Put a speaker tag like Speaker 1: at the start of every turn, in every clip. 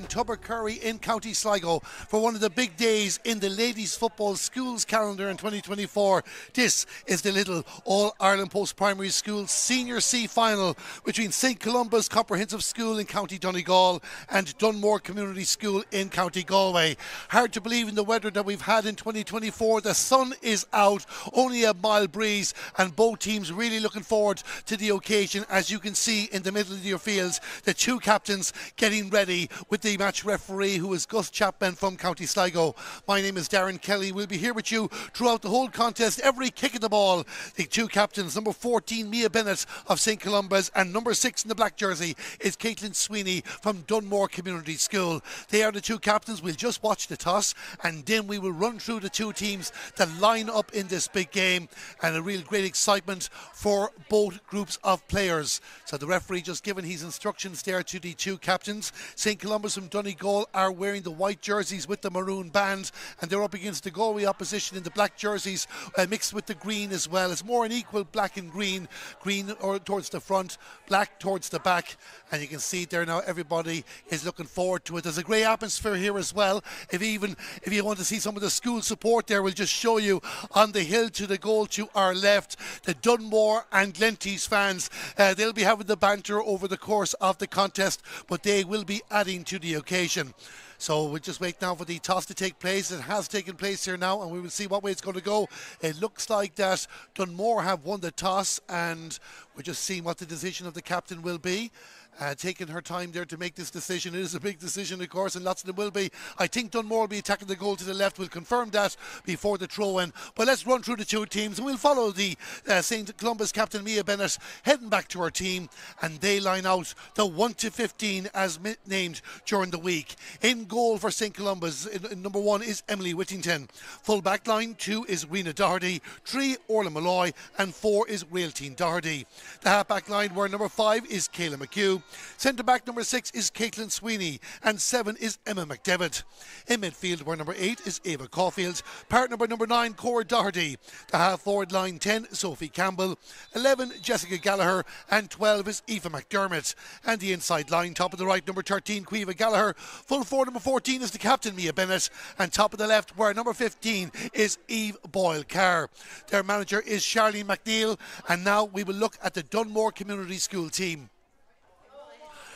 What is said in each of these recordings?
Speaker 1: in Tubbercurry in County Sligo for one of the big days in the ladies football schools calendar in 2024. This is the Lidl All Ireland Post Primary School Senior C final between St Columba's Comprehensive School in County Donegal and Dunmore Community School in County Galway. Hard to believe in the weather that we've had in 2024. The sun is out, only a mild breeze, and both teams really looking forward to the occasion. As you can see in the middle of your fields, the two captains getting ready with the match referee, who is Gus Chapman from County Sligo. My name is Darren Kelly. We'll be here with you throughout the whole contest, every kick of the ball. The two captains, number 14, Mia Bennett of St. Columba's, and number 6 in the black jersey is Caitlin Sweeney from Dunmore Community School. They are the two captains. We'll just watch the toss, and then we will run through the two teams that line up in this big game, and a real great excitement for both groups of players. So the referee just given his instructions there to the two captains. St. Columba's from Donegal are wearing the white jerseys with the maroon band, and they're up against the Galway opposition in the black jerseys uh, mixed with the green as well. It's more an equal black and green, green or towards the front, black towards the back, and you can see there now everybody is looking forward to it. There's a great atmosphere here as well. If even if you want to see some of the school support there, we'll just show you on the hill to the goal to our left, the Dunmore and Glenties fans. Uh, they'll be having the banter over the course of the contest, but they will be adding to the occasion. So we'll just wait now for the toss to take place. It has taken place here now, and we will see what way it's going to go. It looks like that Dunmore have won the toss, and we're just seeing what the decision of the captain will be uh, taking her time there to make this decision. It is a big decision, of course, and lots of them will be. I think Dunmore will be attacking the goal to the left. We'll confirm that before the throw in. But let's run through the two teams and we'll follow the uh, St. Columba's captain Mia Bennett heading back to her team, and they line out the 1 to 15 as named during the week. In goal for St. Columba's, in, in number one is Emily Whittington. Full back line, two is Rena Doherty, three Orla Malloy, and four is Realtine Doherty. The half back line, where number five is Kayla McHugh. Centre back number six is Caitlin Sweeney, and seven is Emma McDevitt. In midfield, where number eight is Ava Caulfield. Partner by number nine, Cora Doherty. The half forward line, 10, Sophie Campbell. 11, Jessica Gallagher. And 12 is Eva McDermott. And the inside line, top of the right, number 13, Caoimhe Gallagher. Full forward, number 14 is the captain, Mia Bennett. And top of the left, where number 15 is Eve Boyle Carr. Their manager is Charlene McNeil. And now we will look at the Dunmore Community School team.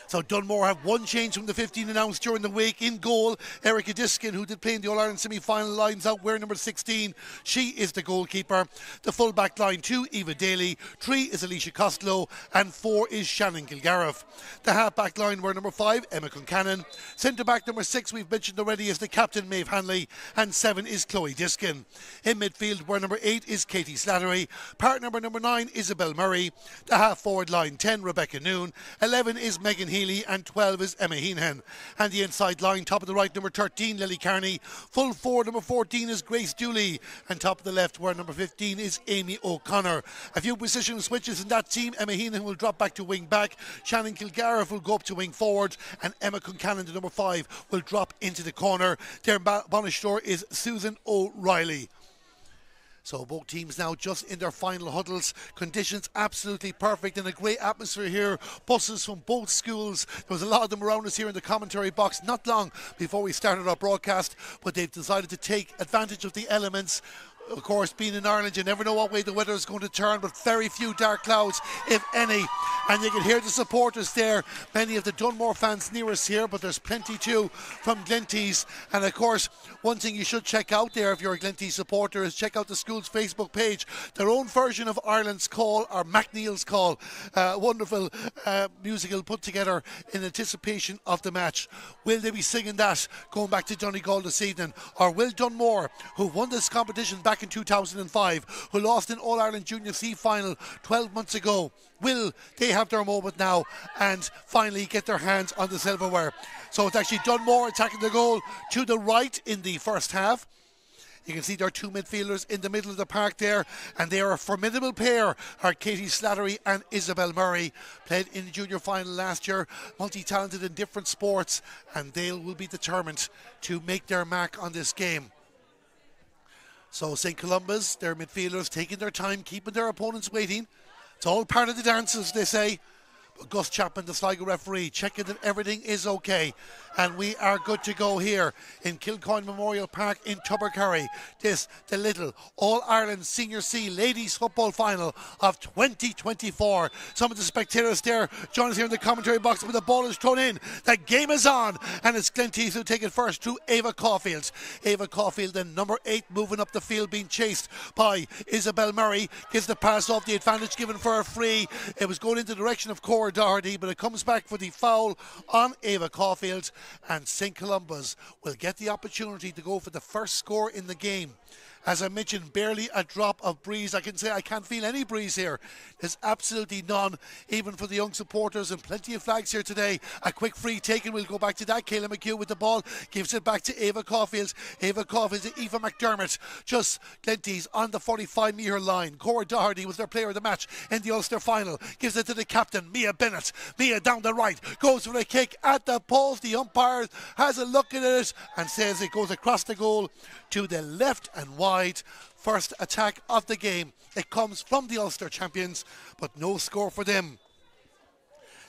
Speaker 1: So Dunmore have one change from the 15 announced during the week. In goal, Erica Diskin, who did play in the All Ireland semi final, lines out wearing number 16. She is the goalkeeper. The full back line, two, Eva Daly. Three is Alicia Costello. And four is Shannon Kilgariff. The half back line were number five, Emma Concannon. Centre back number six, we've mentioned already, is the captain, Maeve Hanley. And seven is Chloe Diskin. In midfield, where number eight is Katie Slattery. Part number number nine, Isabel Murray. The half forward line, 10, Rebecca Noon. 11 is Megan Healy, and 12 is Emma Heenan. And the inside line, top of the right, number 13, Lily Carney. Full forward, number 14 is Grace Dooley. And top of the left, where number 15 is Amy O'Connor. A few position switches in that team. Emma Heenan will drop back to wing back. Shannon Kilgariff will go up to wing forward. And Emma Concannon, the number 5, will drop into the corner. Their bainisteoir is Susan O'Reilly. So both teams now just in their final huddles. Conditions absolutely perfect and a great atmosphere here. Buses from both schools. There was a lot of them around us here in the commentary box not long before we started our broadcast, but they've decided to take advantage of the elements of course, being in Ireland, you never know what way the weather is going to turn, but very few dark clouds, if any. And you can hear the supporters there. Many of the Dunmore fans near us here, but there's plenty too from Glenties. And of course, one thing you should check out there if you're a Glenties supporter is check out the school's Facebook page. Their own version of Ireland's Call or McNeil's Call. Uh, wonderful uh, musical put together in anticipation of the match. Will they be singing that going back to Donegal this evening? Or will Dunmore, who won this competition back back in 2005, who lost in All Ireland Junior C final 12 months ago. Will they have their moment now and finally get their hands on the silverware? So it's actually Dunmore attacking the goal to the right in the first half. You can see there are two midfielders in the middle of the park there, and they are a formidable pair. Are Katie Slattery and Isabel Murray, played in the junior final last year, multi-talented in different sports, and they will be determined to make their mark on this game. So St. Columba's, their midfielders taking their time, keeping their opponents waiting. It's all part of the dance, as they say. Gus Chapman, the Sligo referee, checking that everything is okay. And we are good to go here in Kilcoyne Memorial Park in Tubbercurry. This, the Lidl All Ireland Senior C Ladies Football Final of 2024. Some of the spectators there join us here in the commentary box when the ball is thrown in. The game is on, and it's Glenties who take it first to Ava Caulfield. Ava Caulfield, the number eight, moving up the field, being chased by Isabel Murray. Gives the pass off, the advantage given for a free. It was going into the direction of Doherty, but it comes back for the foul on Ava Caulfield, and St. Columba's will get the opportunity to go for the first score in the game. As I mentioned, barely a drop of breeze. I can say I can't feel any breeze here. There's absolutely none, even for the young supporters, and plenty of flags here today. A quick free taken. We'll go back to that. Kayla McHugh with the ball gives it back to Ava Caulfield. Ava Caulfield to Eva McDermott. Just Glenties on the 45 metre line. Cora Doherty was their player of the match in the Ulster final. Gives it to the captain, Mia Bennett. Mia down the right. Goes for a kick at the post. The umpire has a look at it and says it goes across the goal to the left and wide. First attack of the game. It comes from the Ulster champions, but no score for them.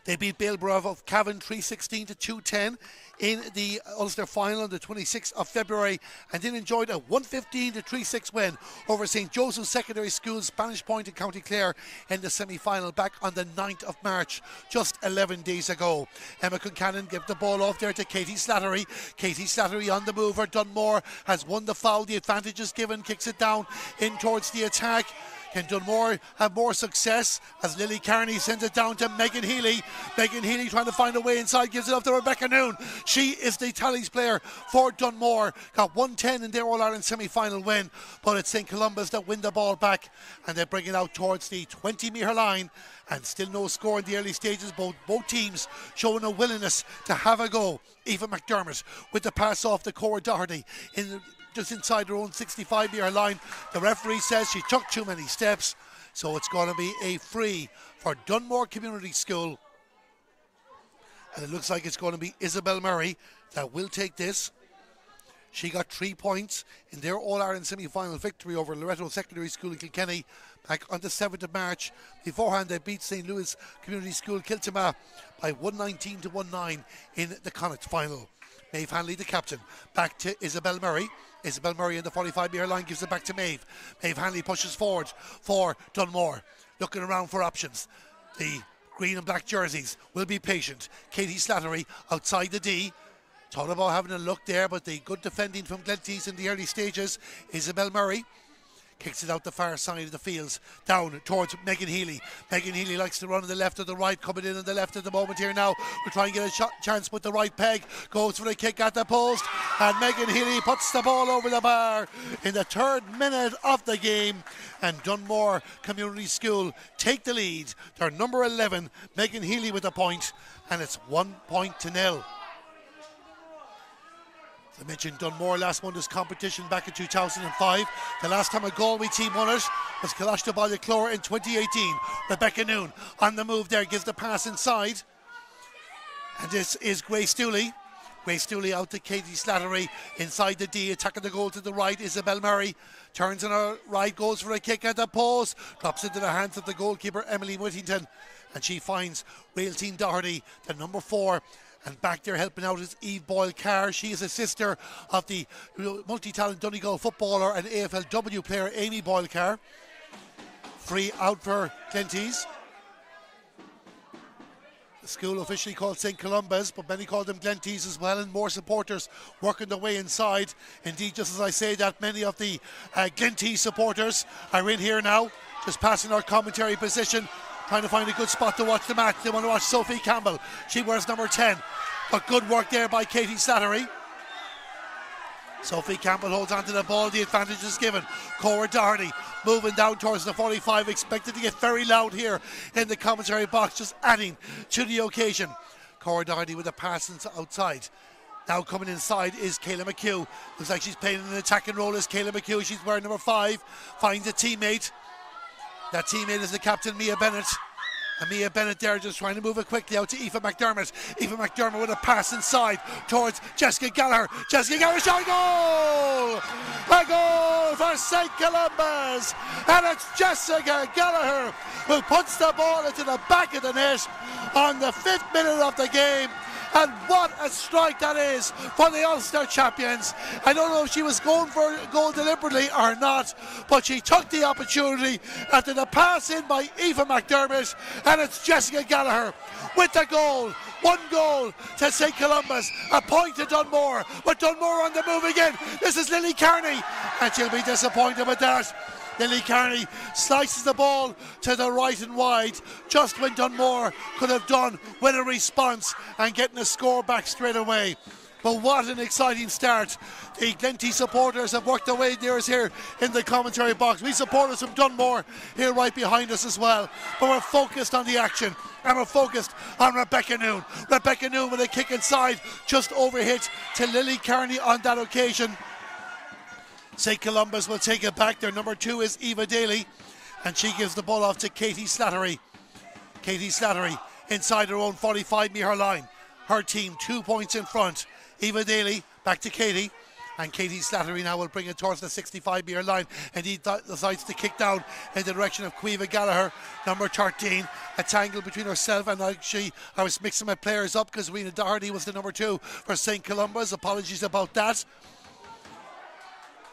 Speaker 1: They beat Bailieborough of Cavan 316 to 210 in the Ulster final on the 26th of February and then enjoyed a 115 to 36 win over St. Joseph's Secondary School Spanish Point in County Clare in the semi final back on the 9th of March, just 11 days ago. Emma Concannon gave the ball off there to Katie Slattery. Katie Slattery on the move. Dunmore has won the foul. The advantage is given, kicks it down in towards the attack. Can Dunmore have more success as Lily Carney sends it down to Megan Healy? Megan Healy trying to find a way inside, gives it up to Rebecca Noon. She is the tallies player for Dunmore. Got 110 in their All Ireland semi final win, but it's St. Columba's that win the ball back and they bring it out towards the 20 metre line and still no score in the early stages. Both both teams showing a willingness to have a go. Eva McDermott with the pass off the Cora Doherty in just inside her own 65 yard line. The referee says she took too many steps, so it's going to be a free for Dunmore Community School. And it looks like it's going to be Isabel Murray that will take this. She got three points in their All Ireland semi final victory over Loreto Secondary School in Kilkenny back on the 7th of March. Beforehand, they beat St. Louis Community School Kiltimagh by 119 to 19 in the Connacht final. Maeve Hanley, the captain, back to Isabel Murray. Isabel Murray in the 45 metre line gives it back to Maeve. Maeve Hanley pushes forward for Dunmore, looking around for options. The green and black jerseys will be patient. Katie Slattery outside the D. Thought about having a look there, but the good defending from Glenties in the early stages. Isabel Murray kicks it out the far side of the fields, down towards Megan Healy. Megan Healy likes to run on the left or the right, coming in on the left at the moment here now. We're trying to get a shot, chance with the right peg, goes for the kick at the post, and Megan Healy puts the ball over the bar in the third minute of the game. And Dunmore Community School take the lead. They're number 11, Megan Healy with a point, and it's one point to nil. I mentioned Dunmore last won this competition back in 2005. The last time a Galway team won it was Coláiste Bhaile Chláir in 2018. Rebecca Noon on the move there, gives the pass inside. And this is Grace Dooley. Grace Dooley out to Katie Slattery inside the D, attacking the goal to the right. Isabel Murray turns on her right, goes for a kick at the post, drops into the hands of the goalkeeper Emily Whittington, and she finds Team Doherty, the number four, and back there helping out is Eve Boyle Carr. She is a sister of the multi talent Donegal footballer and AFLW player Amy Boyle Carr. Free out for Glenties. The school officially called St. Columba's, but many call them Glenties as well, and more supporters working their way inside. Indeed, just as I say that, many of the uh, Glenties supporters are in here now, just passing our commentary position trying to find a good spot to watch the match. They want to watch Sophie Campbell. She wears number 10. But good work there by Katie Slattery. Sophie Campbell holds onto the ball. The advantage is given. Cora Doherty moving down towards the 45. Expected to get very loud here in the commentary box, just adding to the occasion. Cora Doherty with a pass outside. Now coming inside is Kayla McHugh. Looks like she's playing an attacking role as Kayla McHugh. She's wearing number five. Finds a teammate. That teammate is the captain, Mia Bennett. And Mia Bennett there just trying to move it quickly out to Aoife McDermott. Aoife McDermott with a pass inside towards Jessica Gallagher. Jessica Gallagher shot goal! A goal for St. Columba's! And it's Jessica Gallagher who puts the ball into the back of the net on the fifth minute of the game. And what a strike that is for the Ulster champions. I don't know if she was going for a goal deliberately or not, but she took the opportunity after the pass in by Eva McDermott, and it's Jessica Gallagher with the goal. One goal to St. Columba's, a point to Dunmore, but Dunmore on the move again. This is Lily Carney, and she'll be disappointed with that. Lily Carney slices the ball to the right and wide, just when Dunmore could have done with a response and getting a score back straight away. But what an exciting start. The Glenty supporters have worked their way near us here in the commentary box. We supporters from Dunmore here right behind us as well. But we're focused on the action and we're focused on Rebecca Noon. Rebecca Noon with a kick inside, just overhit to Lily Carney on that occasion. St. Columba's will take it back. Their number two is Eva Daly, and she gives the ball off to Katie Slattery. Katie Slattery inside her own 45 metre line. Her team two points in front. Eva Daly back to Katie. And Katie Slattery now will bring it towards the 65 metre line. And he th- decides to kick down in the direction of Caoimhe Gallagher, number 13. A tangle between herself and actually, I was mixing my players up because Rena Doherty was the number two for St. Columba's. Apologies about that.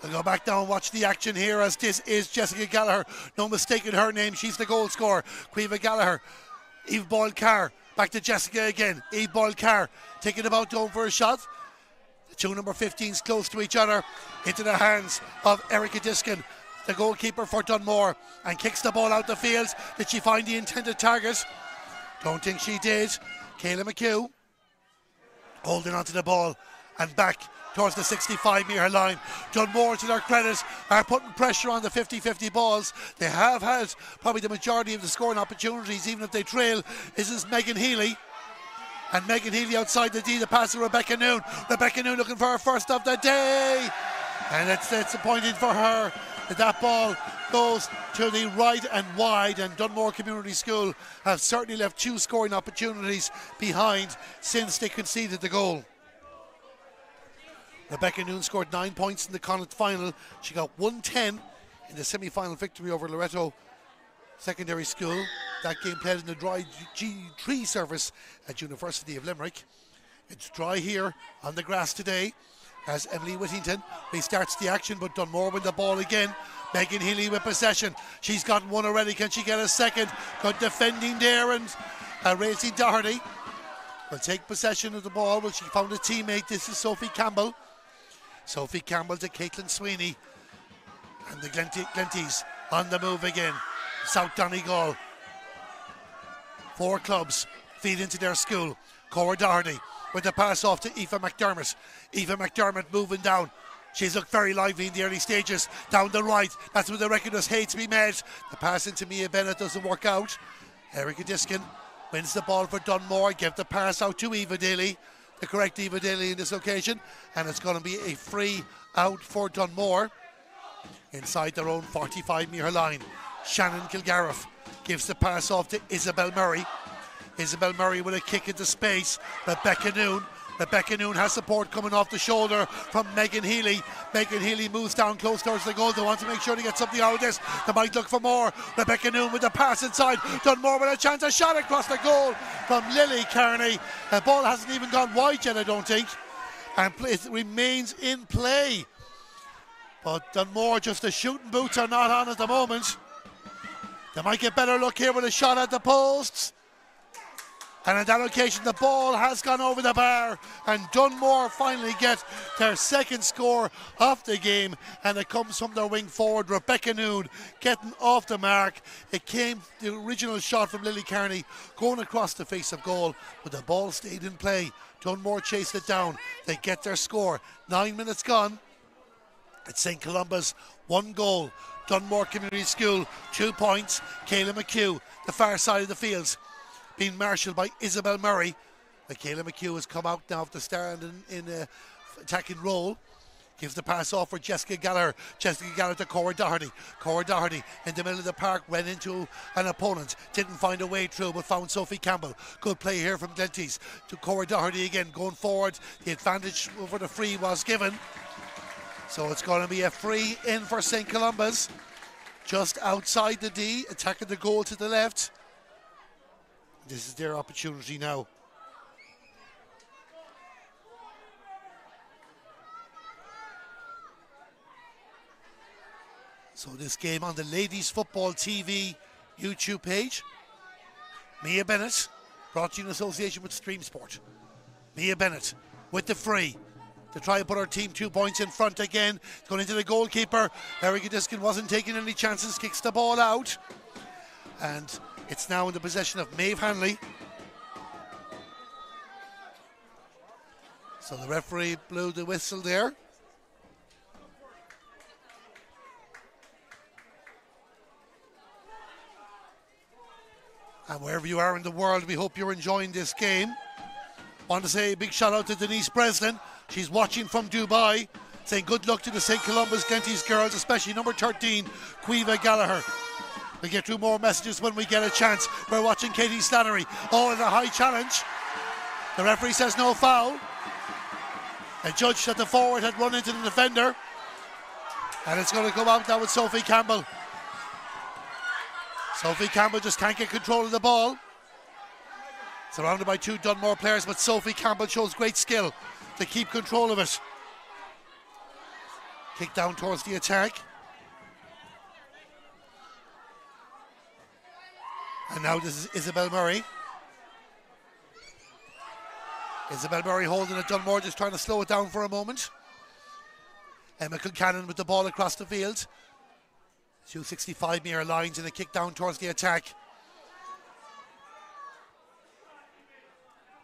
Speaker 1: We'll go back down and watch the action here as this is Jessica Gallagher. No mistake in her name. She's the goal scorer. Caoimhe Gallagher. Eve Boyle Carr. Back to Jessica again. Eve Boyle Carr taking about down for a shot. The two number 15s close to each other into the hands of Erica Diskin, the goalkeeper for Dunmore, and kicks the ball out the field. Did she find the intended target? Don't think she did. Kayla McHugh holding onto the ball and back towards the 65 metre line. Dunmore, to their credit, are putting pressure on the 50 50 balls. They have had probably the majority of the scoring opportunities, even if they trail. This is Megan Healy. And Megan Healy outside the D, the pass to Rebecca Noon. Rebecca Noon looking for her first of the day. And it's, disappointing for her that that ball goes to the right and wide. And Dunmore Community School have certainly left two scoring opportunities behind since they conceded the goal. Rebecca Noon scored nine points in the Connacht final. She got 110 in the semi final victory over Loreto Secondary School. That game played in the dry G3 surface at University of Limerick. It's dry here on the grass today as Emily Whittington restarts the action, but Dunmore with the ball again. Megan Healy with possession. She's gotten one already. Can she get a second? Good defending there and uh, Racing Doherty will take possession of the ball. Well, she found a teammate. This is Sophie Campbell. Sophie Campbell to Caitlin Sweeney. And the Glenties on the move again. South Donegal. Four clubs feed into their school. Cora Doherty with the pass off to Eva McDermott. Eva McDermott moving down. She's looked very lively in the early stages. Down the right. That's where the record was hate to be made. The pass into Mia Bennett doesn't work out. Erica Diskin wins the ball for Dunmore. Give the pass out to Eva Daly the correct Eva Daly in this occasion, and it's going to be a free out for Dunmore inside their own 45 metre line. Shannon Kilgariff gives the pass off to Isabel Murray. Isabel Murray with a kick into space. Rebecca Noon Rebecca Noon has support coming off the shoulder from Megan Healy. Megan Healy moves down close towards the goal. They want to make sure to get something out of this. They might look for more. Rebecca Noon with the pass inside. Dunmore with a chance. A shot across the goal from Lily Carney. The ball hasn't even gone wide yet, I don't think. And it remains in play. But Dunmore, just the shooting boots are not on at the moment. They might get better luck here with a shot at the posts. And on that occasion, the ball has gone over the bar, and Dunmore finally get their second score of the game, and it comes from their wing forward, Rebecca Noon, getting off the mark. It came the original shot from Lily Carney going across the face of goal, but the ball stayed in play. Dunmore chased it down. They get their score. Nine minutes gone. It's St. Columba's one goal. Dunmore Community School, two points. Kayla McHugh, the far side of the fields being marshalled by Isabel Murray. Michaela McHugh has come out now to stand in, in uh, a attacking role. gives the pass off for Jessica Gallagher. Jessica Gallagher to Cora Doherty. Cora Doherty in the middle of the park went into an opponent. Didn't find a way through, but found Sophie Campbell. Good play here from Glenties to Cora Doherty again. Going forward, the advantage over the free was given. So it's going to be a free in for St. Columba's. Just outside the D, attacking the goal to the left. This is their opportunity now. So this game on the Ladies Football TV YouTube page. Mia Bennett, brought to you in association with Stream Sport. Mia Bennett with the free to try and put our team two points in front again. Going into the goalkeeper. Erica Diskin wasn't taking any chances, kicks the ball out. And it's now in the possession of Maeve Hanley. So the referee blew the whistle there. And wherever you are in the world, we hope you're enjoying this game. Want to say a big shout out to Denise Breslin. She's watching from Dubai, saying good luck to the St. Columba's Glenties girls, especially number 13, Caoimhe Gallagher. We'll get through more messages when we get a chance. We're watching Katie Slattery. Oh, and a high challenge. The referee says no foul. A judge that the forward had run into the defender. And it's going to come out now with Sophie Campbell. Sophie Campbell just can't get control of the ball. Surrounded by two Dunmore players, but Sophie Campbell shows great skill to keep control of it. Kick down towards the attack. And now this is Isabel Murray. Isabel Murray holding it. Dunmore just trying to slow it down for a moment. Emma Kilcannon with the ball across the field. 265 metre lines and a kick down towards the attack.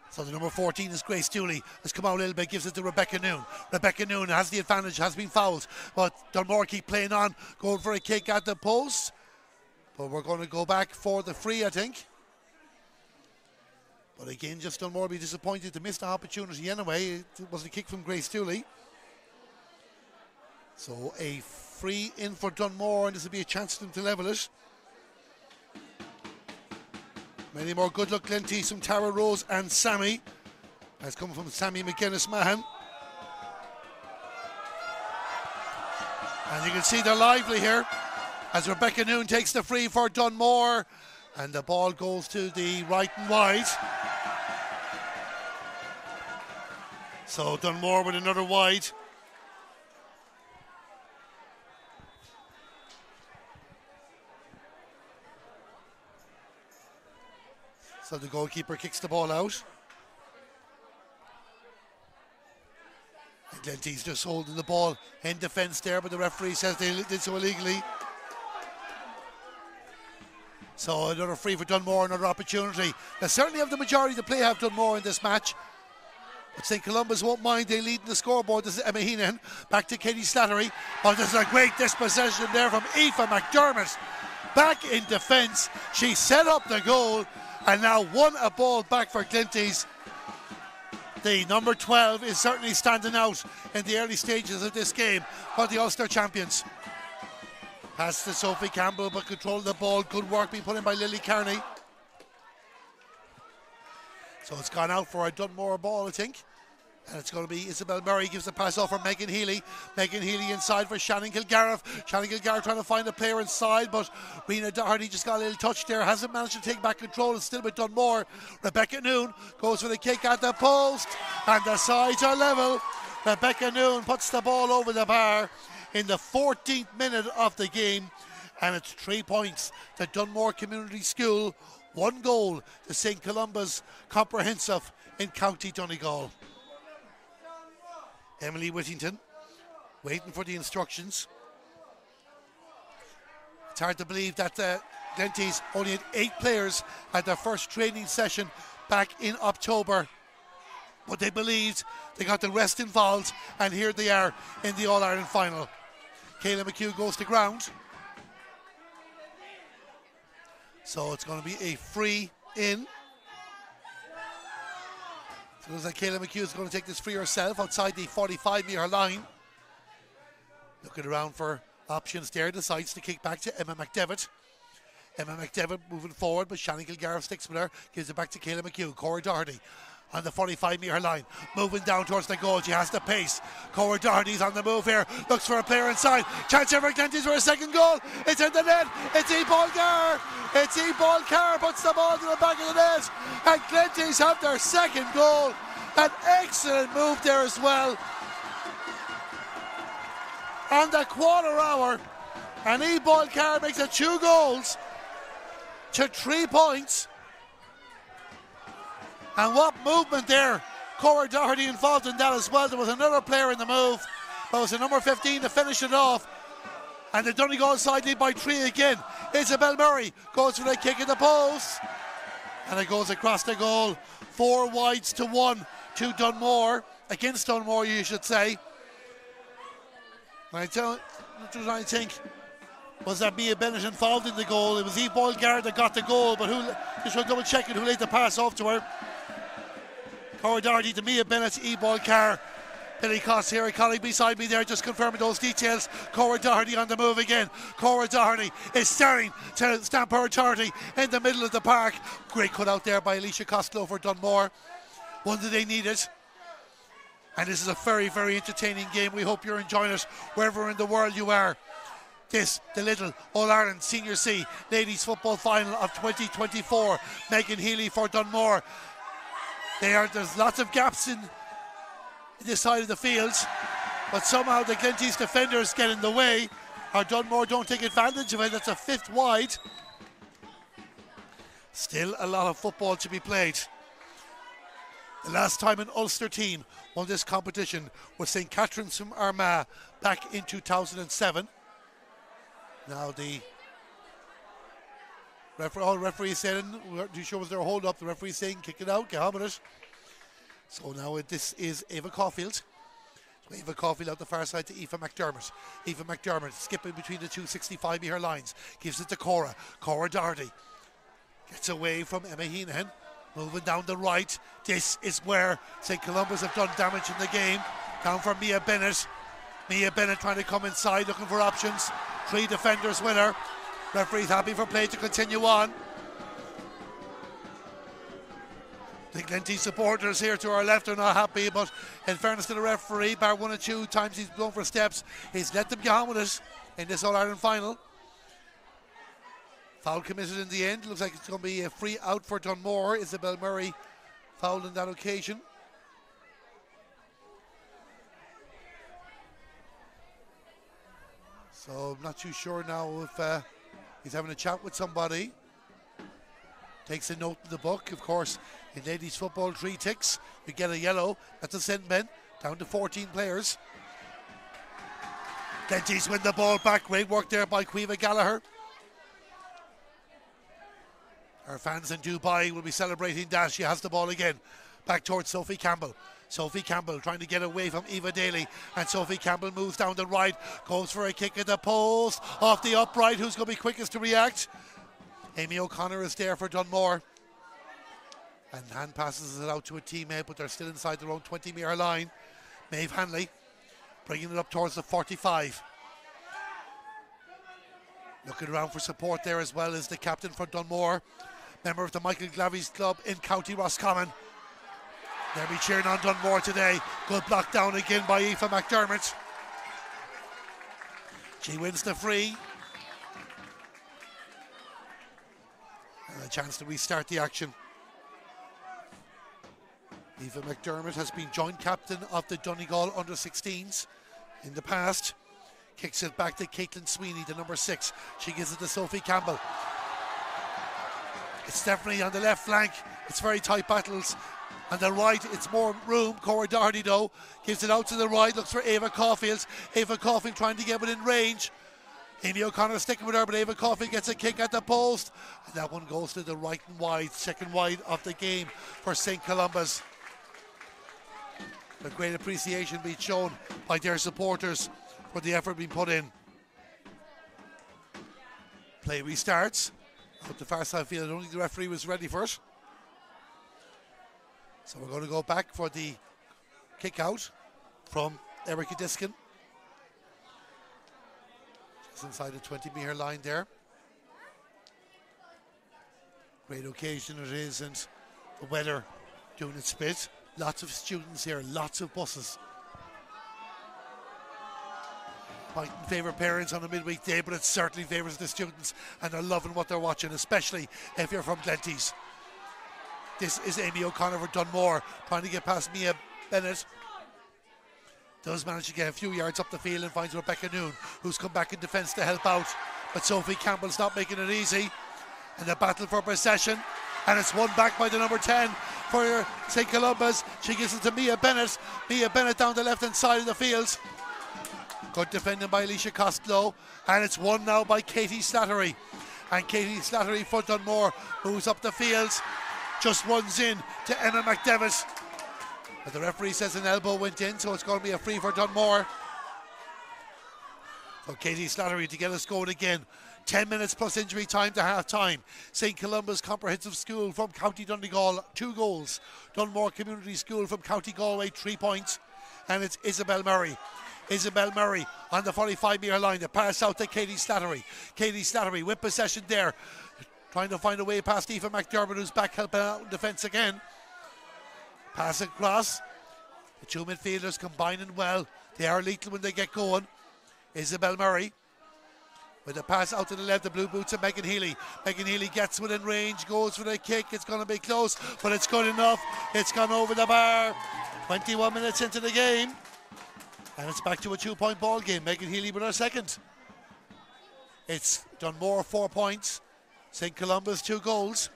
Speaker 1: So the number 14 is Grace Dooley. Has come out a little bit, gives it to Rebecca Noon. Rebecca Noon has the advantage, has been fouled. But Dunmore keep playing on, going for a kick at the post. But we're going to go back for the free, I think. But again, just Dunmore be disappointed to miss the opportunity anyway. It was a kick from Grace Dooley. So a free in for Dunmore, and this will be a chance for them to level it. Many more good luck Glenties from Tara Rose and Sammy. Has come from Sammy McGuinness Mahan. And you can see they're lively here as Rebecca Noon takes the free for Dunmore. And the ball goes to the right and wide. So Dunmore with another wide. So the goalkeeper kicks the ball out. And Glenties just holding the ball in defence there, but the referee says they did so illegally. So another free for Dunmore, another opportunity. They certainly have the majority to play have Dunmore in this match. But St. Columba's won't mind. They lead in the scoreboard. This is Emma Heenan. Back to Katie Slattery. Oh, there's a great dispossession there from Aoife McDermott. Back in defence. She set up the goal and now won a ball back for Glenties. The number 12 is certainly standing out in the early stages of this game for the Ulster champions. Pass to Sophie Campbell, but control the ball. Good work being put in by Lily Carney. So it's gone out for a Dunmore ball, I think. And it's going to be Isabel Murray gives the pass off for Megan Healy. Megan Healy inside for Shannon Kilgariff. Shannon Kilgariff trying to find a player inside, but Rena Doherty just got a little touch there. Hasn't managed to take back control. It's still done more. Rebecca Noon goes for the kick at the post, and the sides are level. Rebecca Noon puts the ball over the bar in the 14th minute of the game, and it's three points to Dunmore Community School, one goal to St. Columba's Comprehensive in County Donegal. Emily Whittington waiting for the instructions. It's hard to believe that the Glenties only had eight players at their first training session back in October. But they believed they got the rest involved, and here they are in the All Ireland final. Kayla McHugh goes to ground. So it's going to be a free in So it looks like Kayla McHugh is going to take this free herself outside the 45 metre line. Looking around for options there, decides to kick back to Emma McDevitt. Emma McDevitt moving forward, but Shannon Kilgariff sticks with her, gives it back to Kayla McHugh. Cora Doherty on the 45 metre line, moving down towards the goal. She has the pace. Cora Doherty's on the move here, looks for a player inside. Chance for Glenties for a second goal. It's in the net. It's E. Ball Carr. It's E. Ball Carr puts the ball to the back of the net, and Glenties have their second goal. An excellent move there as well. On the quarter hour, and E. Ball Carr makes it two goals to three points. And what movement there. Cora Doherty involved in that as well. There was another player in the move. That was the number 15 to finish it off. And the Donegal side lead by three again. Isabel Murray goes for the kick in the post. And it goes across the goal. Four wides to one to Dunmore. Against Dunmore, you should say. I don't, I think was that Mia Bennett involved in the goal. It was Eve Boyle-Carr that got the goal, but who just double checking who laid the pass off to her. Cora Doherty to Mia Bennett, E ball car. Billy Cost here, a colleague beside me there, just confirming those details. Cora Doherty on the move again. Cora Doherty is starting to stamp her authority in the middle of the park. Great cut out there by Alicia Costello for Dunmore. One that they needed. And this is a very, very entertaining game. We hope you're enjoying it wherever in the world you are. This, the Lidl All Ireland Senior C Ladies Football Final of 2024. Megan Healy for Dunmore. There, there's lots of gaps in, in this side of the field, but somehow the Glenties defenders get in the way. Or Dunmore don't take advantage of it. That's a fifth wide. Still a lot of football to be played. The last time an Ulster team won this competition was St. Catherine's from Armagh back in 2007. Now the referee, all referee saying, do you sure was there a hold up? The referee saying, kick it out, get on with it. So now it, this is Ava Caulfield. So Ava Caulfield out the far side to Eva McDermott. Eva McDermott skipping between the two 65 metre lines. Gives it to Cora. Cora Doherty gets away from Emma Heenan. Moving down the right. This is where St. Columba's have done damage in the game. Down for Mia Bennett. Mia Bennett trying to come inside, looking for options. Three defenders with her. Referee's happy for play to continue on. The Glenty supporters here to our left are not happy, but in fairness to the referee, bar one or two times he's blown for steps, he's let them get on with it in this All Ireland final. Foul committed in the end. Looks like it's going to be a free out for Dunmore. Isabel Murray fouled on that occasion. So I'm not too sure now if uh, he's having a chat with somebody. Takes a note in the book. Of course, in ladies football, three ticks. You get a yellow. That's a send men. Down to 14 players. Glenties win the ball back. Great work there by Caoimhe Gallagher. Our fans in Dubai will be celebrating that. She has the ball again. Back towards Sophie Campbell. Sophie Campbell trying to get away from Eva Daly. And Sophie Campbell moves down the right. Goes for a kick at the post. Off the upright. Who's going to be quickest to react? Amy O'Connor is there for Dunmore. And hand passes it out to a teammate, but they're still inside their own 20 metre line. Maeve Hanley bringing it up towards the 45. Looking around for support there as well as the captain for Dunmore, member of the Michael Glaveys Club in County Roscommon. They'll be cheering on Dunmore today. Good block down again by Aoife McDermott. She wins the free. And a chance to restart the action. Aoife McDermott has been joint captain of the Donegal under 16s in the past. Kicks it back to Caitlin Sweeney, the number six. She gives it to Sophie Campbell. It's definitely on the left flank. It's very tight battles. And the right, it's more room. Cora Doherty, though, gives it out to the right, looks for Ava Caulfield. Ava Caulfield trying to get within range. Amy O'Connor sticking with her, but Ava Caulfield gets a kick at the post. And that one goes to the right and wide, second wide of the game for St. Columba's. A great appreciation being shown by their supporters for the effort being put in. Play restarts. Up the far side field, I don't think the referee was ready for it. So we're going to go back for the kick out from Erica Diskin. It's inside the 20 metre line there. Great occasion it is, and the weather doing its bit. Lots of students here, lots of buses. Might favour parents on a midweek day, but it certainly favours the students, and they're loving what they're watching, especially if you're from Glenties. This is Amy O'Connor for Dunmore, trying to get past Mia Bennett. Does manage to get a few yards up the field and finds Rebecca Noon, who's come back in defence to help out. But Sophie Campbell's not making it easy in the battle for possession. And it's won back by the number 10 for St. Columba's. She gives it to Mia Bennett. Mia Bennett down the left hand side of the field. Good defending by Alicia Costello. And it's won now by Katie Slattery. And Katie Slattery for Dunmore moves up the field. Just runs in to Emma McDevitt. But the referee says an elbow went in, so it's going to be a free for Dunmore. So Katie Slattery to get us going again. 10 minutes plus injury time to half time. St. Columba's Comprehensive School from County Donegal, two goals. Dunmore Community School from County Galway, three points. And it's Isabel Murray. Isabel Murray on the 45 metre line. The pass out to Katie Slattery. Katie Slattery with possession there. Trying to find a way past Aoife McDermott, who's back helping out in defence again. Pass across. The two midfielders combining well. They are lethal when they get going. Isabel Murray with a pass out to the left, the blue boots of Megan Healy. Megan Healy gets within range, goes for the kick. It's going to be close, but it's good enough. It's gone over the bar. 21 minutes into the game. And it's back to a two point ball game. Megan Healy with her second. It's Dunmore four points. St. Columba's two goals.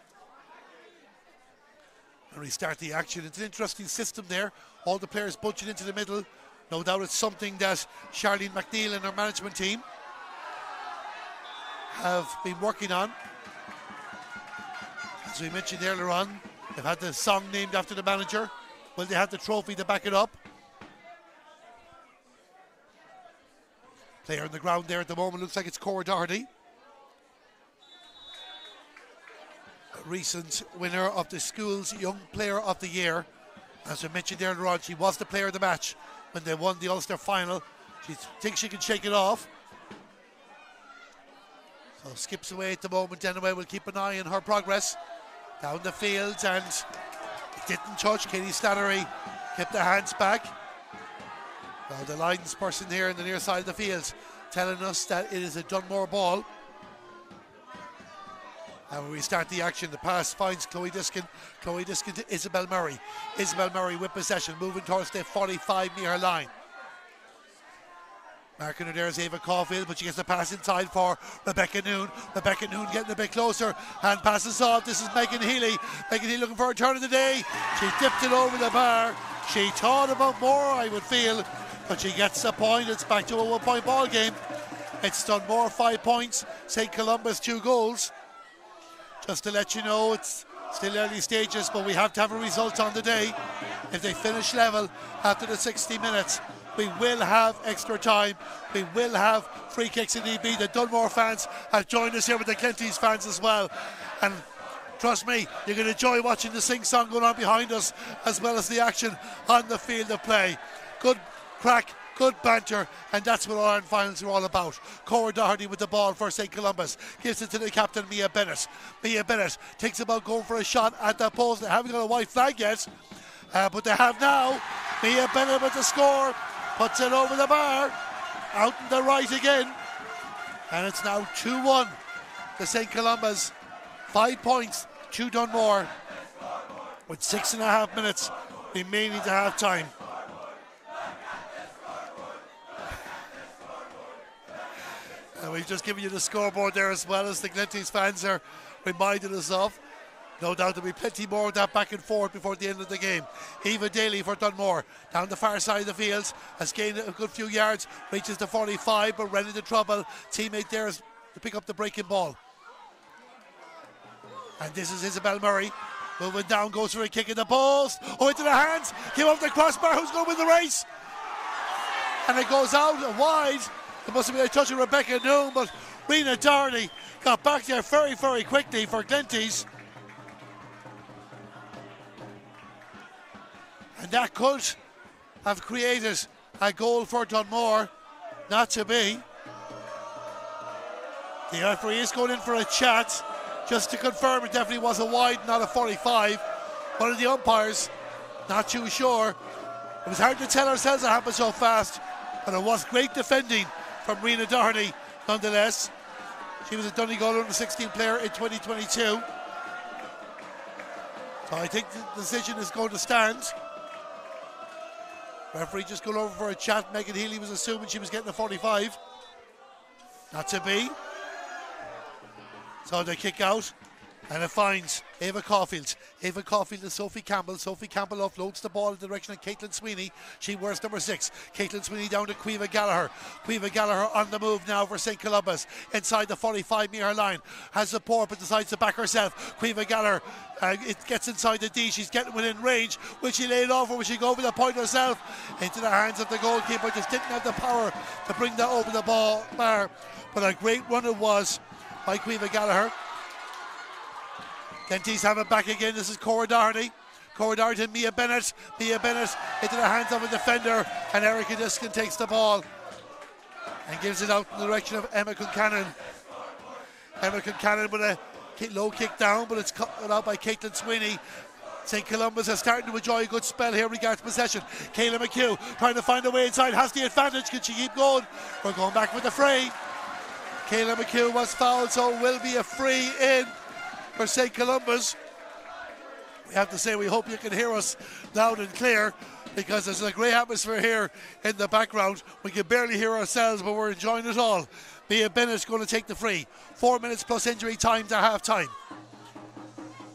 Speaker 1: And we start the action. It's an interesting system there. All the players bunching into the middle. No doubt it's something that Charlene McNeil and her management team have been working on. As we mentioned earlier on, they've had the song named after the manager. Will they have the trophy to back it up? Player on the ground there at the moment looks like it's Cora Doherty. A recent winner of the school's Young Player of the Year. As we mentioned earlier on, she was the player of the match when they won the Ulster final. She thinks she can shake it off. So skips away at the moment anyway. We'll keep an eye on her progress down the field and didn't touch. Katie Slattery kept the hands back. Well, the lines person here in the near side of the field telling us that it is a Dunmore ball. And we start the action, the pass finds Chloe Diskin. Chloe Diskin to Isabel Murray. Isabel Murray with possession, moving towards the 45 metre line. Marking her there is Ava Caulfield, but she gets the pass inside for Rebecca Noon. Rebecca Noon getting a bit closer and passes off. This is Megan Healy. Megan Healy looking for a turn of the day. She dipped it over the bar. She thought about more, I would feel, but she gets the point. It's back to a one point ball game. It's Dunmore five points. St. Columba's, two goals. Just to let you know, it's still early stages, but we have to have a result on the day. If they finish level after the 60 minutes, we will have extra time. We will have free kicks in EB. The Dunmore fans have joined us here with the Glenties fans as well. And trust me, you're going to enjoy watching the sing song going on behind us as well as the action on the field of play. Good crack, good banter, and that's what Iron Finals are all about. Cora Doherty with the ball for St. Columba's. Gives it to the captain, Mia Bennett. Mia Bennett takes about going for a shot at the post. They haven't got a white flag yet, uh, but they have now. Mia Bennett with the score puts it over the bar, out in the right again, and it's now 2 1 to St. Columba's. Five points to Dunmore with six and a half minutes remaining to half time. And we've just given you the scoreboard there as well as the Glenties fans are reminding us of. No doubt there'll be plenty more of that back and forth before the end of the game. Eva Daly for Dunmore down the far side of the fields has gained a good few yards, reaches the 45, but ran into trouble. Teammate there is to pick up the breaking ball. And this is Isabel Murray. Moving down, goes for a kick in the post. Oh, into the hands. Came off the crossbar. Who's going to win the race? And it goes out wide. It must have been a touch of Rebecca Noon, but Rena Doherty got back there very, very quickly for Glenties. And that could have created a goal for Dunmore. Not to be. The referee is going in for a chat just to confirm it definitely was a wide, not a 45. One of the umpires, not too sure. It was hard to tell ourselves it happened so fast, but it was great defending from Rena Doherty nonetheless. She was a Donegal under 16 player in 2022. So I think the decision is going to stand. Referee just going over for a chat. Megan Healy was assuming she was getting a 45. Not to be. So they kick out. And it finds Ava Caulfield. Ava Caulfield and Sophie Campbell. Sophie Campbell offloads the ball in the direction of Caitlin Sweeney. She wears number six. Caitlin Sweeney down to Caoimhe Gallagher. Caoimhe Gallagher on the move now for St. Columba's. Inside the 45 metre line. Has support but decides to back herself. Caoimhe Gallagher uh, it gets inside the D. She's getting within range. Will she lay it off or will she go over the point herself? Into the hands of the goalkeeper. Just didn't have the power to bring that over the ball bar. But a great run it was by Caoimhe Gallagher. Glenties have it back again. This is Cora Doherty. Cora Doherty, Mia Bennett. Mia Bennett into the hands of a defender, and Erica Diskin takes the ball and gives it out in the direction of Emma Concannon. Emma Concannon with a low kick down, but it's cut out by Caitlin Sweeney. St. Columba's is starting to enjoy a good spell here regards possession. Kayla McHugh trying to find a way inside, has the advantage. Can she keep going? We're going back with the fray. Kayla McHugh was fouled, so will be a free in for St. Columba's. We have to say we hope you can hear us loud and clear because there's a great atmosphere here in the background. We can barely hear ourselves, but we're enjoying it all. Mia Bennett's going to take the free. Four minutes plus injury time to half time.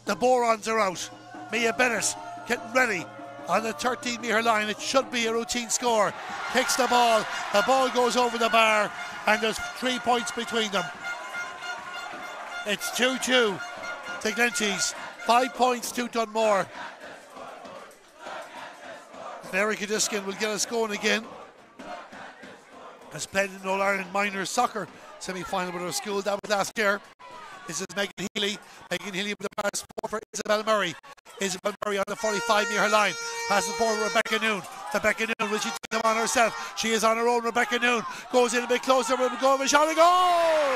Speaker 1: The Borons are out. Mia Bennett getting ready on the 13 metre line. It should be a routine score. Kicks the ball. The ball goes over the bar, and there's three points between them. It's 2 2 to Glenties. Five points to Dunmore. And Erica Diskin will get us going again. Has played in All Ireland Minor Soccer semi final with her school. That was last year. This is Megan Healy. Megan Healy with the pass for Isabel Murray. Isabel Murray on the 45 metre line. Passes forward Rebecca Noon. Rebecca Noon, will she take them on herself? She is on her own. Rebecca Noon goes in a bit closer. A shot. A goal!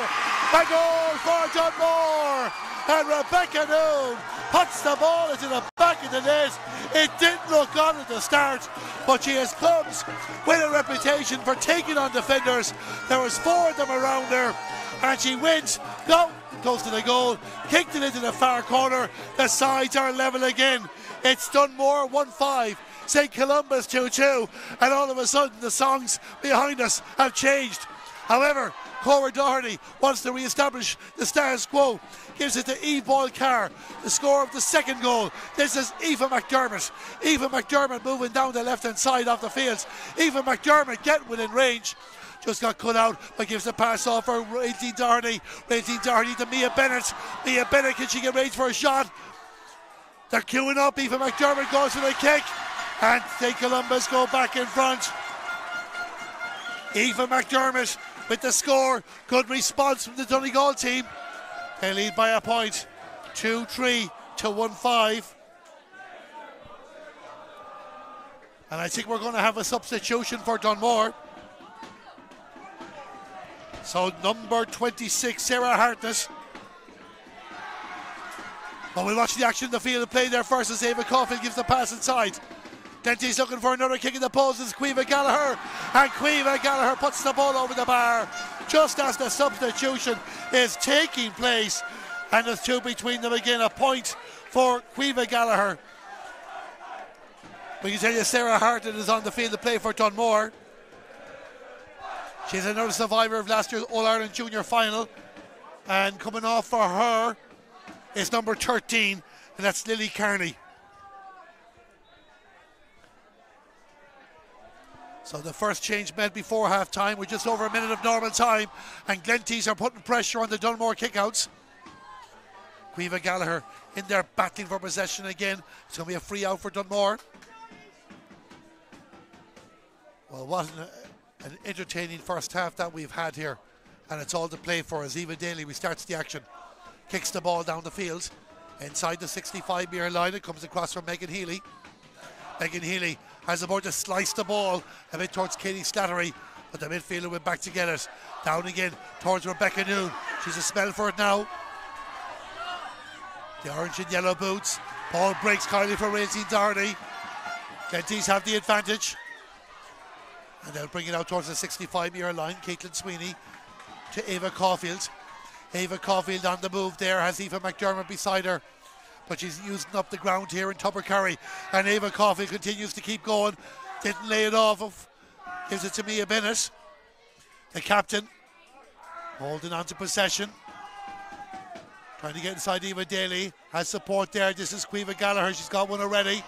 Speaker 1: A goal for Dunmore! And Rebecca Noon puts the ball into the back of the net. It didn't look on at the start, but she has clubs with a reputation for taking on defenders. There was four of them around her, and she wins. Go close to the goal, kicked it into the far corner. The sides are level again. It's Dunmore 1 5. St. Columba's 2 2. And all of a sudden, the songs behind us have changed. However, Cora Doherty wants to re-establish the status quo. Gives it to Eve Boyle Carr, the score of the second goal. This is Aoife McDermott. Aoife McDermott moving down the left-hand side of the field. Aoife McDermott getting within range just got cut out, but gives the pass off for Raytheon Doherty. Raytheon Doherty to Mia Bennett. Mia Bennett, can she get range for a shot? They're queuing up. Aoife McDermott goes for the kick. And St. Columba's go back in front. Aoife McDermott with the score. Good response from the Donegal team. They lead by a point. 2 3 to 1 5. And I think we're going to have a substitution for Dunmore. So number 26, Sarah Hartness. But we watch the action in the field of play there first as Ava Caulfield gives the pass inside. Glenties looking for another kick in the post. It's Caoimhe Gallagher. And Caoimhe Gallagher puts the ball over the bar just as the substitution is taking place. And there's two between them again. A point for Caoimhe Gallagher. We can tell you Sarah Harton is on the field to play for Dunmore. She's another survivor of last year's All Ireland Junior final. And coming off for her is number 13, and that's Lily Carney. So the first change made before half time. We're just over a minute of normal time, and Glenties are putting pressure on the Dunmore kickouts. Caoimhe Gallagher in there battling for possession again. It's going to be a free out for Dunmore. Well, what an, uh, an entertaining first half that we've had here. And it's all to play for as Eva Daly restarts the action. Kicks the ball down the field. Inside the 65 metre line, it comes across from Megan Healy. Megan Healy has about to slice the ball a bit towards Katie Slattery, but the midfielder went back to get it. Down again towards Rebecca Noon. She's a smell for it now. The orange and yellow boots. Paul breaks Kylie for Racing Doherty. Glenties have the advantage. And they'll bring it out towards the 65 metre line. Caitlin Sweeney to Ava Caulfield. Ava Caulfield on the move there has Aoife McDermott beside her. But she's using up the ground here in Tubbercurry. And Ava Caulfield continues to keep going. Didn't lay it off of. Gives it to Mia Bennett. The captain holding on to possession. Trying to get inside Eva Daly. Has support there. This is Caoimhe Gallagher. She's got one already.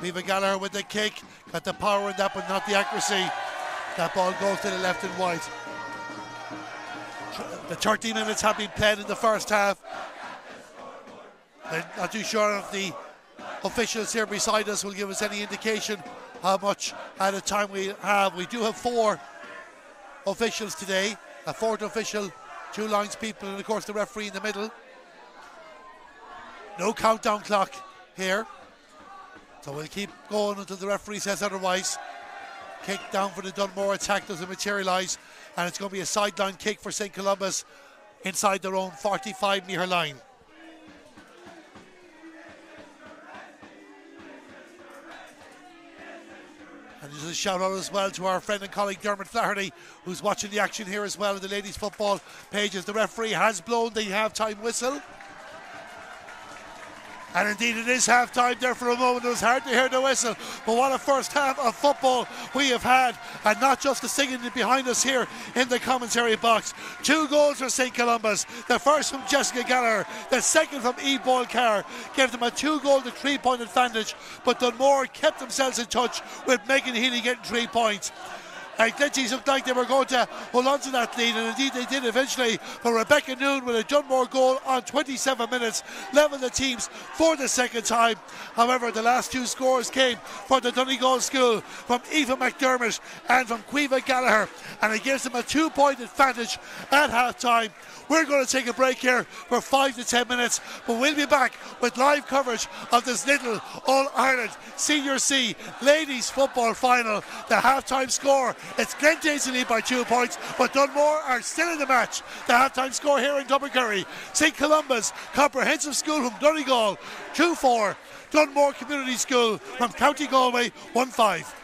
Speaker 1: Caoimhe Gallagher with the kick. Got the power in that, but not the accuracy. That ball goes to the left and right. The 30 minutes have been played in the first half. I'm not too sure if the officials here beside us will give us any indication how much at a time we have. We do have four officials today, a fourth official, two lines people, and of course the referee in the middle. No countdown clock here. So we'll keep going until the referee says otherwise. Kick down for the Dunmore attack doesn't materialise. And it's going to be a sideline kick for St. Columba's inside their own 45 metre line. Just a shout out as well to our friend and colleague Dermot Flaherty, who's watching the action here as well in the ladies' football pages. The referee has blown the half time whistle. And indeed, it is half time there for a moment. It was hard to hear the whistle. But what a first half of football we have had. And not just the singing behind us here in the commentary box. Two goals for St. Columba's. The first from Jessica Gallagher, the second from E. Boyle Carr. Gave them a two goal to three point advantage. But Dunmore kept themselves in touch with Megan Healy getting three points. And Glenties looked like they were going to hold on to that lead, and indeed they did eventually. But Rebecca Noon with a Dunmore goal on 27 minutes leveled the teams for the second time. However, the last two scores came for the Donegal School from Aoife McDermott and from Caoimhe Gallagher, and it gives them a two point advantage at half time. We're going to take a break here for five to ten minutes, but we'll be back with live coverage of this little All Ireland Senior C Ladies Football Final. The halftime score it's Glen lead by two points, but Dunmore are still in the match. The halftime score here in Tubbercurry. St. Columba's Comprehensive School from Donegal 2 4. Dunmore Community School from County Galway 1 5.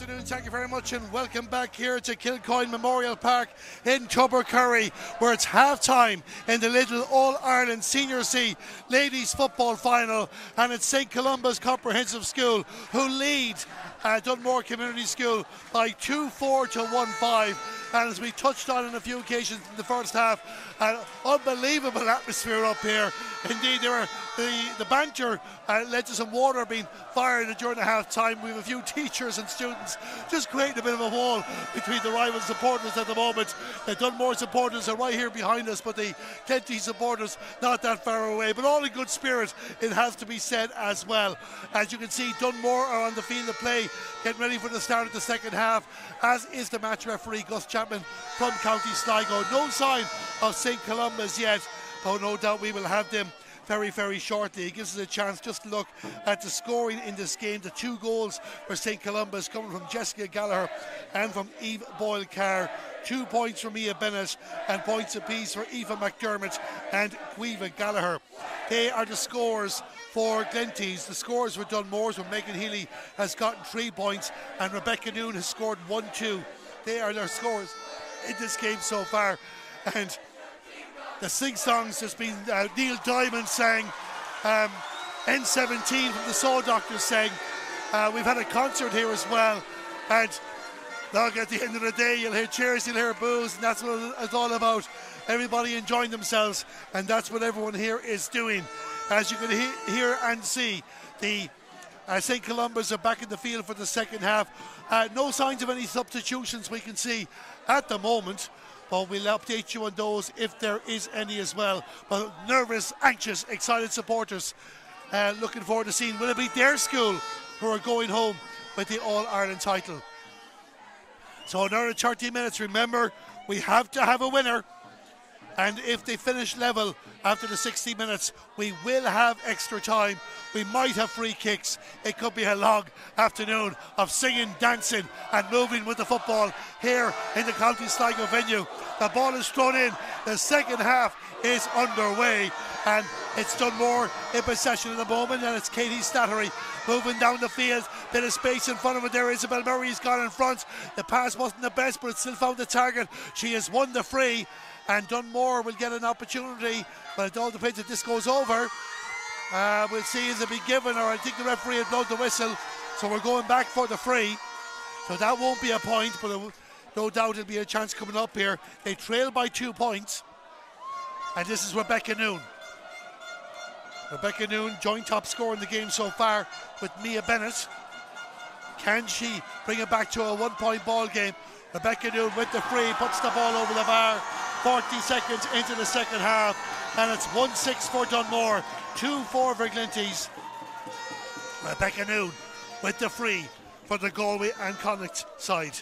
Speaker 1: Afternoon, thank you very much, and welcome back here to Kilcoyne Memorial Park in Tubbercurry, where it's half time in the Little All Ireland Senior C Ladies Football Final, and it's St Columba's Comprehensive School who lead uh, Dunmore Community School by 2 4 to 1 5. And as we touched on in a few occasions in the first half, an unbelievable atmosphere up here. Indeed, there were the, the banter uh, led to some water being fired during the half time. We have a few teachers and students just creating a bit of a wall between the rival supporters at the moment. The Dunmore supporters are right here behind us, but the Glenty supporters not that far away. But all in good spirit, it has to be said as well. As you can see, Dunmore are on the field of play, getting ready for the start of the second half, as is the match referee Gus Chapman from County Sligo. No sign of St. Columba's yet, but no doubt we will have them very, very shortly. It gives us a chance just to look at the scoring in this game. The two goals for St. Columba's coming from Jessica Gallagher and from Eve Boyle Carr. Two points for Mia Bennett and points apiece for Aoife McDermott and Caoimhe Gallagher. They are the scores for Glenties. The scores were done Dunmore's when Megan Healy has gotten three points and Rebecca Noon has scored one, two. They are their scores in this game so far. And the sing songs has been uh, Neil Diamond saying, um, N17 from the Saw Doctors saying, uh, we've had a concert here as well. And look, at the end of the day, you'll hear cheers, you'll hear boos, and that's what it's all about. Everybody enjoying themselves, and that's what everyone here is doing. As you can he- hear and see, the uh, St. Columba's are back in the field for the second half. Uh, no signs of any substitutions we can see at the moment but we'll update you on those if there is any as well. But nervous, anxious, excited supporters uh, looking forward to seeing will it be their school who are going home with the All Ireland title. So another 30 minutes. Remember, we have to have a winner. And if they finish level after the 60 minutes, we will have extra time. We might have free kicks. It could be a long afternoon of singing, dancing, and moving with the football here in the County Sligo venue. The ball is thrown in. The second half is underway, and it's Dunmore in possession at the moment. And it's Katie Slattery moving down the field. Bit of space in front of her there. Isabel Murray's gone in front. The pass wasn't the best, but it still found the target. She has won the free and Dunmore will get an opportunity, but it all depends if this goes over. Uh, we'll see is it be given, or I think the referee had blown the whistle, so we're going back for the free. So that won't be a point, but it, no doubt it'll be a chance coming up here. They trail by two points, and this is Rebecca Noon. Rebecca Noon, joint top scorer in the game so far with Mia Bennett. Can she bring it back to a one point ball game? Rebecca Noon with the free, puts the ball over the bar. 40 seconds into the second half, and it's 1 6 for Dunmore, 2 4 for Glenties. Rebecca Noon with the free for the Galway and Connacht side.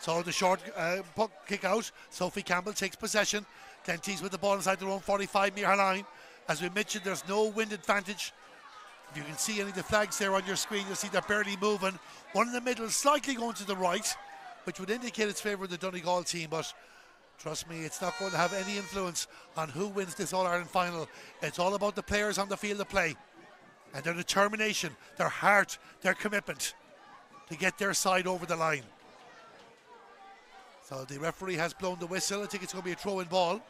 Speaker 1: So the short uh, kick out. Sophie Campbell takes possession. Glenties with the ball inside their own 45 metre line. As we mentioned, there's no wind advantage. If you can see any of the flags there on your screen, you'll see they're barely moving. One in the middle, slightly going to the right, which would indicate its favour of the Donegal team, but Trust me, it's not going to have any influence on who wins this All Ireland final. It's all about the players on the field of play and their determination, their heart, their commitment to get their side over the line. So the referee has blown the whistle. I think it's going to be a throw in ball.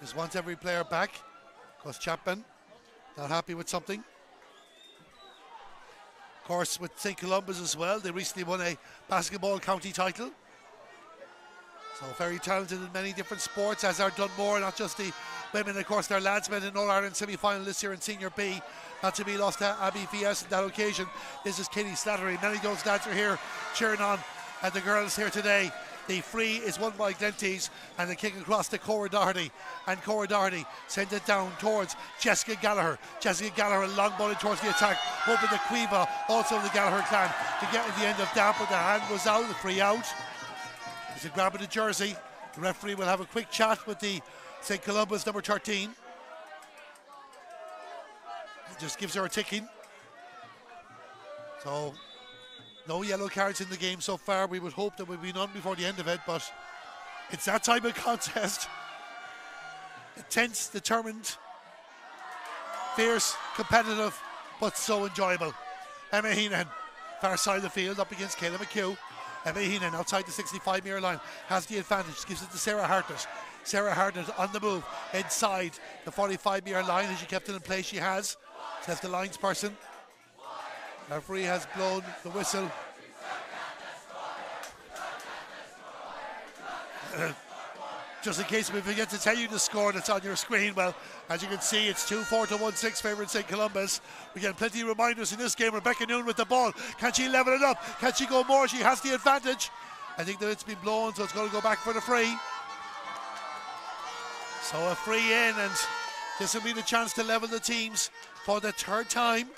Speaker 1: Just wants every player back. Gus Chapman, not happy with something. Of course, with St. Columba's as well, they recently won a basketball county title. So very talented in many different sports, as are Dunmore, not just the women, of course, their lads made an All Ireland semi final this year in Senior B. Not to be lost to Abbey VS on that occasion. This is Katie Slattery. Many of those lads are here cheering on at the girls here today. The free is won by Glenties and the kick across to Cora Doherty. And Cora Doherty sends it down towards Jessica Gallagher. Jessica Gallagher long ball towards the attack. Hoping the Caoimhe, also the Gallagher clan, to get in the end of that, but the hand was out, the free out. He's a grab of the jersey. The referee will have a quick chat with the St. Columba's number 13. He just gives her a ticking. So, no yellow cards in the game so far. We would hope there would be none before the end of it, but it's that type of contest. Intense, determined, fierce, competitive, but so enjoyable. Emma Heenan, far side of the field, up against Kayla McHugh. Emma Heenan outside the 65 metre line has the advantage, gives it to Sarah Hartnett. Sarah Hartnett on the move inside the 45 metre line as she kept it in place. She has, says the lines person. Referee has blown the whistle. Just in case we forget to tell you the score that's on your screen, well, as you can see, it's 2 4 to 1 6 favourite St. Columba's. We get plenty of reminders in this game. Rebecca Noon with the ball. Can she level it up? Can she go more? She has the advantage. I think that it's been blown, so it's going to go back for the free. So a free in, and this will be the chance to level the teams for the third time.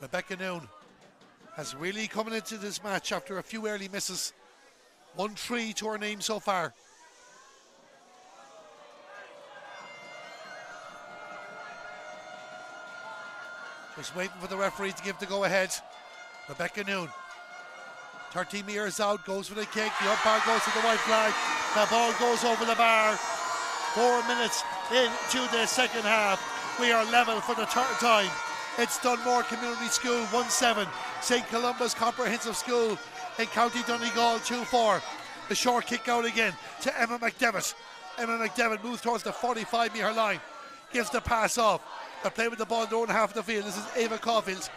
Speaker 1: Rebecca Noon has really coming into this match after a few early misses. 1 3 to our name so far. Just waiting for the referee to give the go ahead. Rebecca Noon. 13 metres out, goes for the kick. The umpire goes to the white flag. The ball goes over the bar. Four minutes into the second half. We are level for the third time. It's Dunmore Community School 1 7. St. Columba's Comprehensive School in County Donegal 2 4. The short kick out again to Emma McDevitt. Emma McDevitt moves towards the 45 metre line, gives the pass off. They're playing with the ball in their own half of the field. This is Ava Caulfield.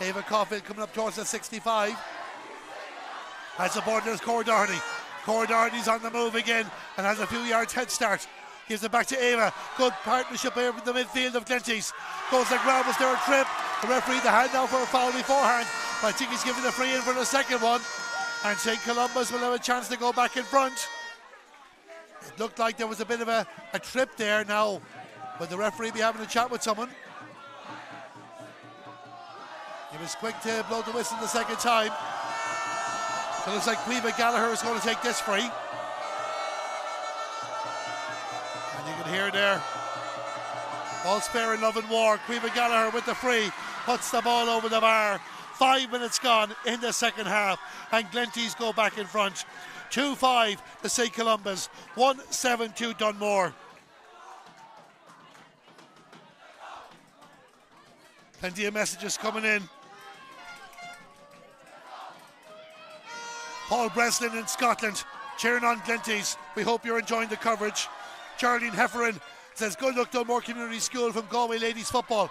Speaker 1: Ava Caulfield coming up towards the 65. Has the ball, there's Cora Doherty. Cora Doherty's on the move again and has a few yards head start. Gives it back to Ava. Good partnership over in the midfield of Glenties. Goes the grab, was there a trip? The referee the hand down for a foul beforehand. I think he's given the free in for the second one. And St. Columba's will have a chance to go back in front. It looked like there was a bit of a, a trip there now. Will the referee be having a chat with someone? He was quick to blow the whistle the second time. So it looks like Caoimhe Gallagher is going to take this free. And you can hear there. All spare in love and war. Caoimhe Gallagher with the free. Puts the ball over the bar. Five minutes gone in the second half, and Glenties go back in front. 2 5 to St. Columba's, 1 7 to Dunmore. Plenty of messages coming in. Paul Breslin in Scotland, cheering on Glenties. We hope you're enjoying the coverage. Charlene Hefferin says, Good luck, Dunmore Community School from Galway Ladies Football.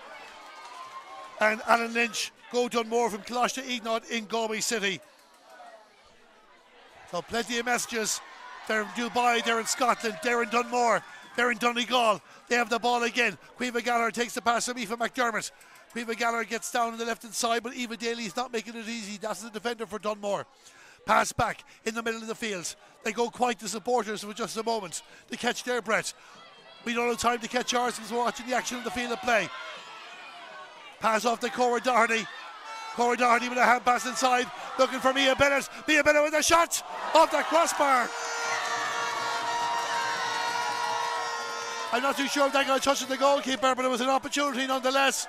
Speaker 1: And Alan Lynch Go Dunmore from Coláiste Iognáid in Galway City. So plenty of messages. They're in Dubai, they're in Scotland, they're in Dunmore, they're in Donegal. They have the ball again. Caoimhe Gallagher takes the pass from Aoife McDermott. Caoimhe Gallagher gets down on the left hand side, but Eva Daly is not making it easy. That's the defender for Dunmore. Pass back in the middle of the field. They go quite the supporters for just a moment They catch their breath. We don't have time to catch ours because we're watching the action of the field of play. Pass off to Cora Doherty. Cora Doherty with a hand pass inside, looking for Mia Bennett. Mia Bennett with a shot off the crossbar. I'm not too sure if that got touched the goalkeeper, but it was an opportunity nonetheless.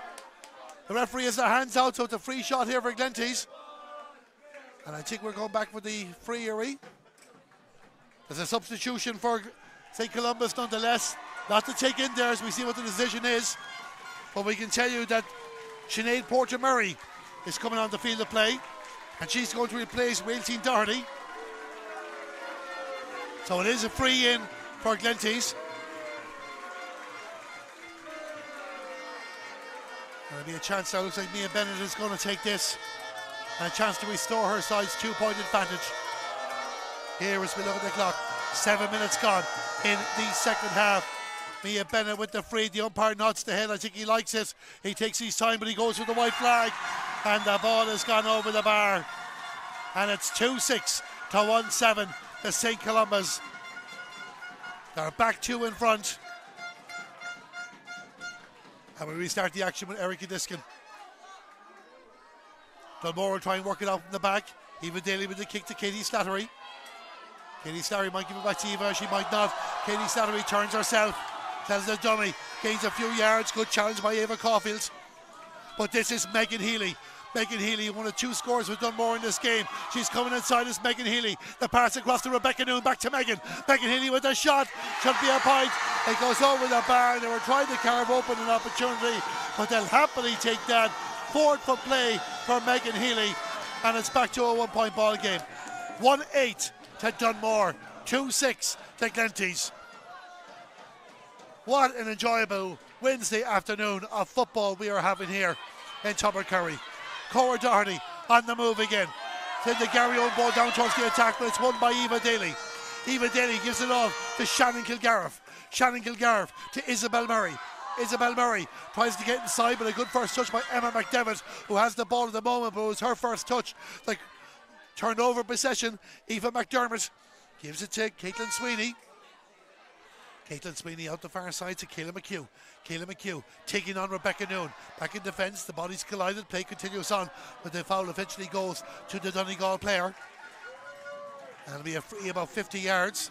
Speaker 1: The referee has their hands out, so it's a free shot here for Glenties. And I think we're going back for the free area. There's a substitution for St. Columba's nonetheless. Not to take in there as we see what the decision is. But we can tell you that Sinead Porter Murray is coming on the field of play, and she's going to replace Wailteen Doherty. So it is a free in for Glenties. There'll be a chance now. Looks like Mia Bennett is going to take this. And a chance to restore her side's two point advantage. Here as we look at the clock. Seven minutes gone in the second half. Mia Bennett with the free. The umpire nods the head. I think he likes it. He takes his time, but he goes with the white flag and the ball has gone over the bar. And it's 2 6 to 1 7 to St. Columba's. They're back two in front. And we restart the action with Erica Diskin. Dunmore will try and work it out from the back. Eva Daly with the kick to Katie Slattery. Katie Slattery might give it back to Eva, she might not. Katie Slattery turns herself, tells the dummy, gains a few yards. Good challenge by Ava Caulfield. But this is Megan Healy. Megan Healy, one of two scores we've done more in this game. She's coming inside as Megan Healy. The pass across to Rebecca Noon, back to Megan. Megan Healy with a shot. Should be a point. It goes over the bar. They were trying to carve open an opportunity, but they'll happily take that forward for play for Megan Healy, and it's back to a one point ball game. 1 8 to Dunmore, 2 6 to Glenties. What an enjoyable Wednesday afternoon of football we are having here in Tubbercurry. Cora Doherty on the move again. Send the Garryowen ball down towards the attack, but it's won by Eva Daly. Eva Daly gives it off to Shannon Kilgariff. Shannon Kilgariff to Isabel Murray. Isabel Murray tries to get inside, but a good first touch by Emma McDevitt, who has the ball at the moment, but it was her first touch. Like turned over possession. Aoife McDermott gives it to Caitlin Sweeney. Caitlin Sweeney out the far side to Kayla McHugh. Kayla McHugh taking on Rebecca Noon. Back in defence, the bodies collided, play continues on, but the foul eventually goes to the Donegal player. And it'll be a free about 50 yards.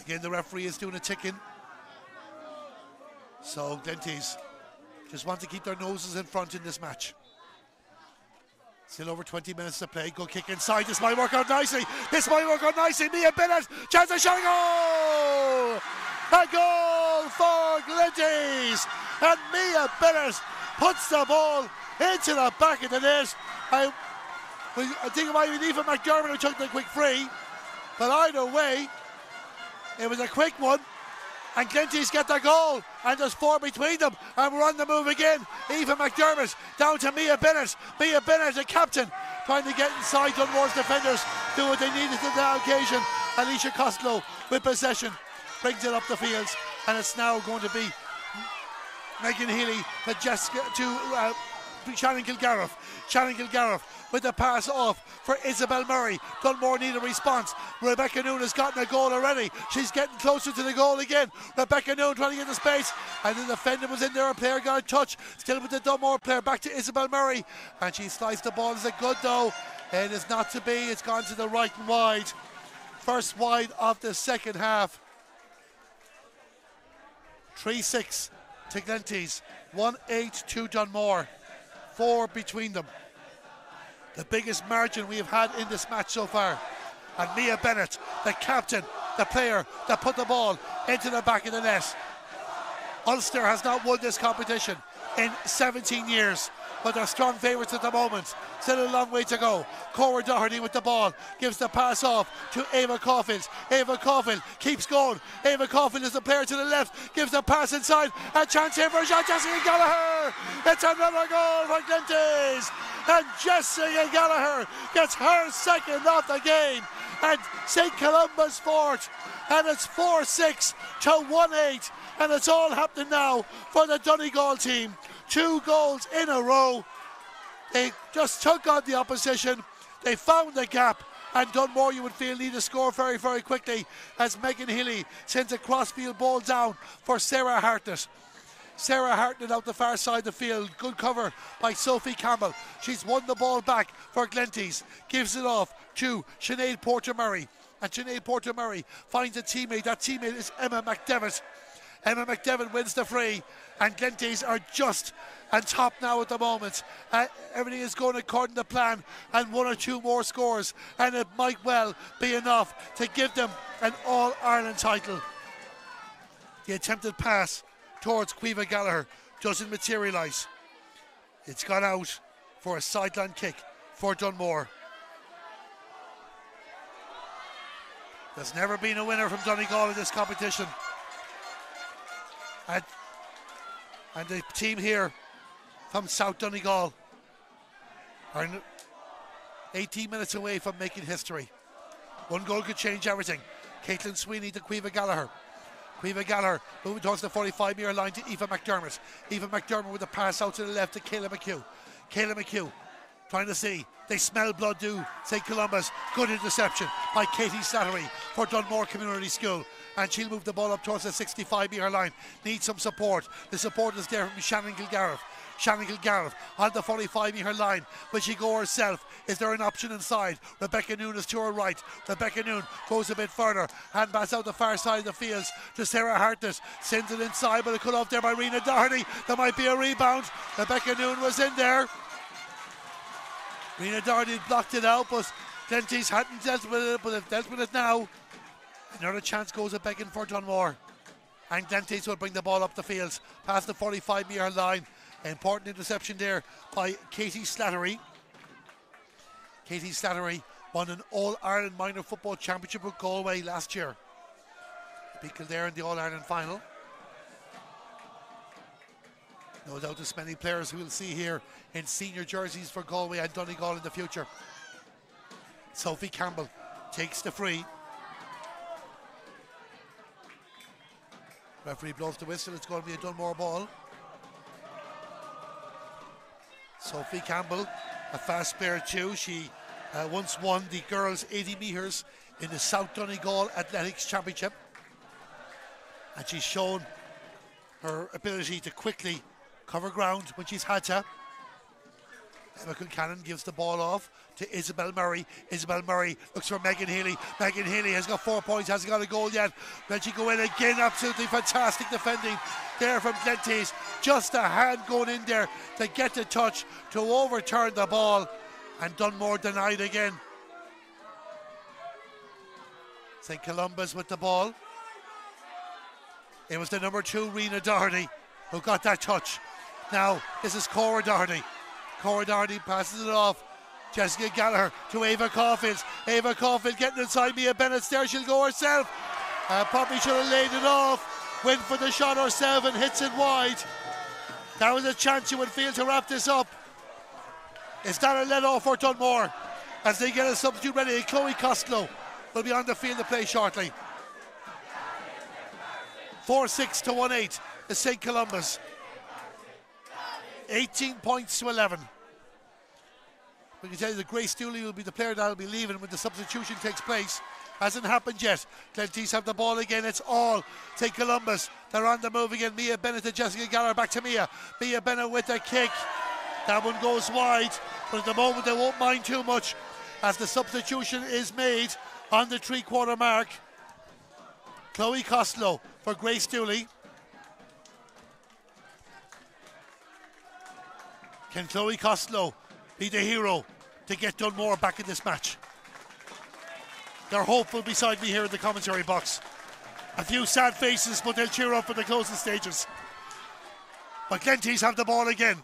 Speaker 1: Again, the referee is doing a tick-in. So Glenties just want to keep their noses in front in this match. Still over 20 minutes to play. Good kick inside. This might work out nicely. This might work out nicely. Mia Bennett. Chance of shot. Goal! A goal for Glenties. And Mia Bennett puts the ball into the back of the net. I, I think it might be Aoife McDermott who took the quick free. But either way, it was a quick one. And Glenties get the goal. And there's four between them. And we're on the move again. Aoife McDermott down to Mia Bennett. Mia Bennett, the captain, trying to get inside Dunmore's defenders. Do what they needed to the occasion. Alicia Costello with possession. Brings it up the fields. And it's now going to be Megan Healy to Jessica to uh, Shannon Kilgariff. Shannon Kilgariff with the pass off for Isabel Murray. Dunmore need a response. Rebecca Noon has gotten a goal already. She's getting closer to the goal again. Rebecca Noon trying to get the space. And the defender was in there. A player got a touch. Still with the Dunmore player. Back to Isabel Murray. And she sliced the ball. Is it good though? It is not to be. It's gone to the right and wide. First wide of the second half. 3 6 to Glenties. 1 8 to Dunmore. Four between them the biggest margin we have had in this match so far. And Mia Bennett, the captain, the player that put the ball into the back of the net. Ulster has not won this competition in 17 years, but they're strong favourites at the moment. Still a long way to go. Cora Doherty with the ball gives the pass off to Ava Caulfield. Ava Caulfield keeps going. Ava Caulfield is the player to the left, gives the pass inside. A chance here for Jessica Gallagher. It's another goal for Glenties and Jessica Gallagher gets her second of the game. And St. Columba's fourth. And it's 4 6 to 1 8. And it's all happening now for the Donegal team. Two goals in a row. They just took on the opposition. They found the gap. And Dunmore, you would feel, need to score very, very quickly as Megan Healy sends a crossfield ball down for Sarah Hartnett. Sarah Hartnett out the far side of the field. Good cover by Sophie Campbell. She's won the ball back for Glenties. Gives it off to Sinead Porter Murray. And Sinead Porter Murray finds a teammate. That teammate is Emma McDevitt. Emma McDevitt wins the free. And Glenties are just on top now at the moment. Uh, everything is going according to plan. And one or two more scores. And it might well be enough to give them an All Ireland title. The attempted pass towards Caoimhe Gallagher doesn't materialise. It's gone out for a sideline kick for Dunmore. There's never been a winner from Donegal in this competition. And, and the team here from South Donegal are 18 minutes away from making history. One goal could change everything. Caitlin Sweeney to Caoimhe Gallagher. Caoimhe Gallagher moving towards the 45 metre line to Aoife McDermott. Aoife McDermott with a pass out to the left to Kayla McHugh. Kayla McHugh trying to see. They smell blood do St. Columba's. Good interception by Katie Slattery for Dunmore Community School. And she'll move the ball up towards the 65 metre line. Needs some support. The support is there from Shannon Kilgariff. Shannon Kilgariff on the 45 metre line. Will she go herself? Is there an option inside? Rebecca Noon is to her right. Rebecca Noon goes a bit further. Hand pass out the far side of the fields to Sarah Hartnett. Sends it inside, but a cut off there by Rena Doherty. There might be a rebound. Rebecca Noon was in there. Rena Doherty blocked it out, but Glenties hadn't dealt with it, but they've dealt with it now. Another chance goes a begging for Dunmore. And Glenties will bring the ball up the field past the 45 metre line Important interception there by Katie Slattery. Katie Slattery won an All Ireland Minor Football Championship with Galway last year. Beat Kildare in the All Ireland final. No doubt there's many players who we'll see here in senior jerseys for Galway and Donegal in the future. Sophie Campbell takes the free. Referee blows the whistle. It's going to be a Dunmore ball. Sophie Campbell, a fast player too. She uh, once won the girls 80 metres in the South Donegal Athletics Championship. And she's shown her ability to quickly cover ground when she's had to. Emma Cannon gives the ball off to Isabel Murray. Isabel Murray looks for Megan Healy. Megan Healy has got four points, hasn't got a goal yet. Then she go in again, absolutely fantastic defending there from Glenties. Just a hand going in there to get the touch to overturn the ball, and Dunmore denied again. St. Columba's with the ball. It was the number two, Rena Doherty, who got that touch. Now, this is Cora Doherty. Doherty passes it off. Jessica Gallagher to Ava Caulfield. Ava Caulfield getting inside Mia Bennett there. She'll go herself. Uh, probably should have laid it off. Went for the shot herself and hits it wide. That was a chance you would feel to wrap this up. Is that a let off for Dunmore? As they get a substitute ready, Chloe Costello will be on the field to play shortly. 4 6 to 1 8 is St. Columba's. 18 points to 11. We can tell you that Grace Dooley will be the player that will be leaving when the substitution takes place. Hasn't happened yet. Glenties have the ball again. It's all St. Columba's. They're on the move again. Mia Bennett and Jessica Gallagher back to Mia. Mia Bennett with a kick. That one goes wide, but at the moment they won't mind too much as the substitution is made on the three quarter mark. Chloe Costello for Grace Dooley. Can Chloe Costello be the hero to get Dunmore back in this match? They're hopeful beside me here in the commentary box. A few sad faces, but they'll cheer up for the closing stages. But Glenties have the ball again.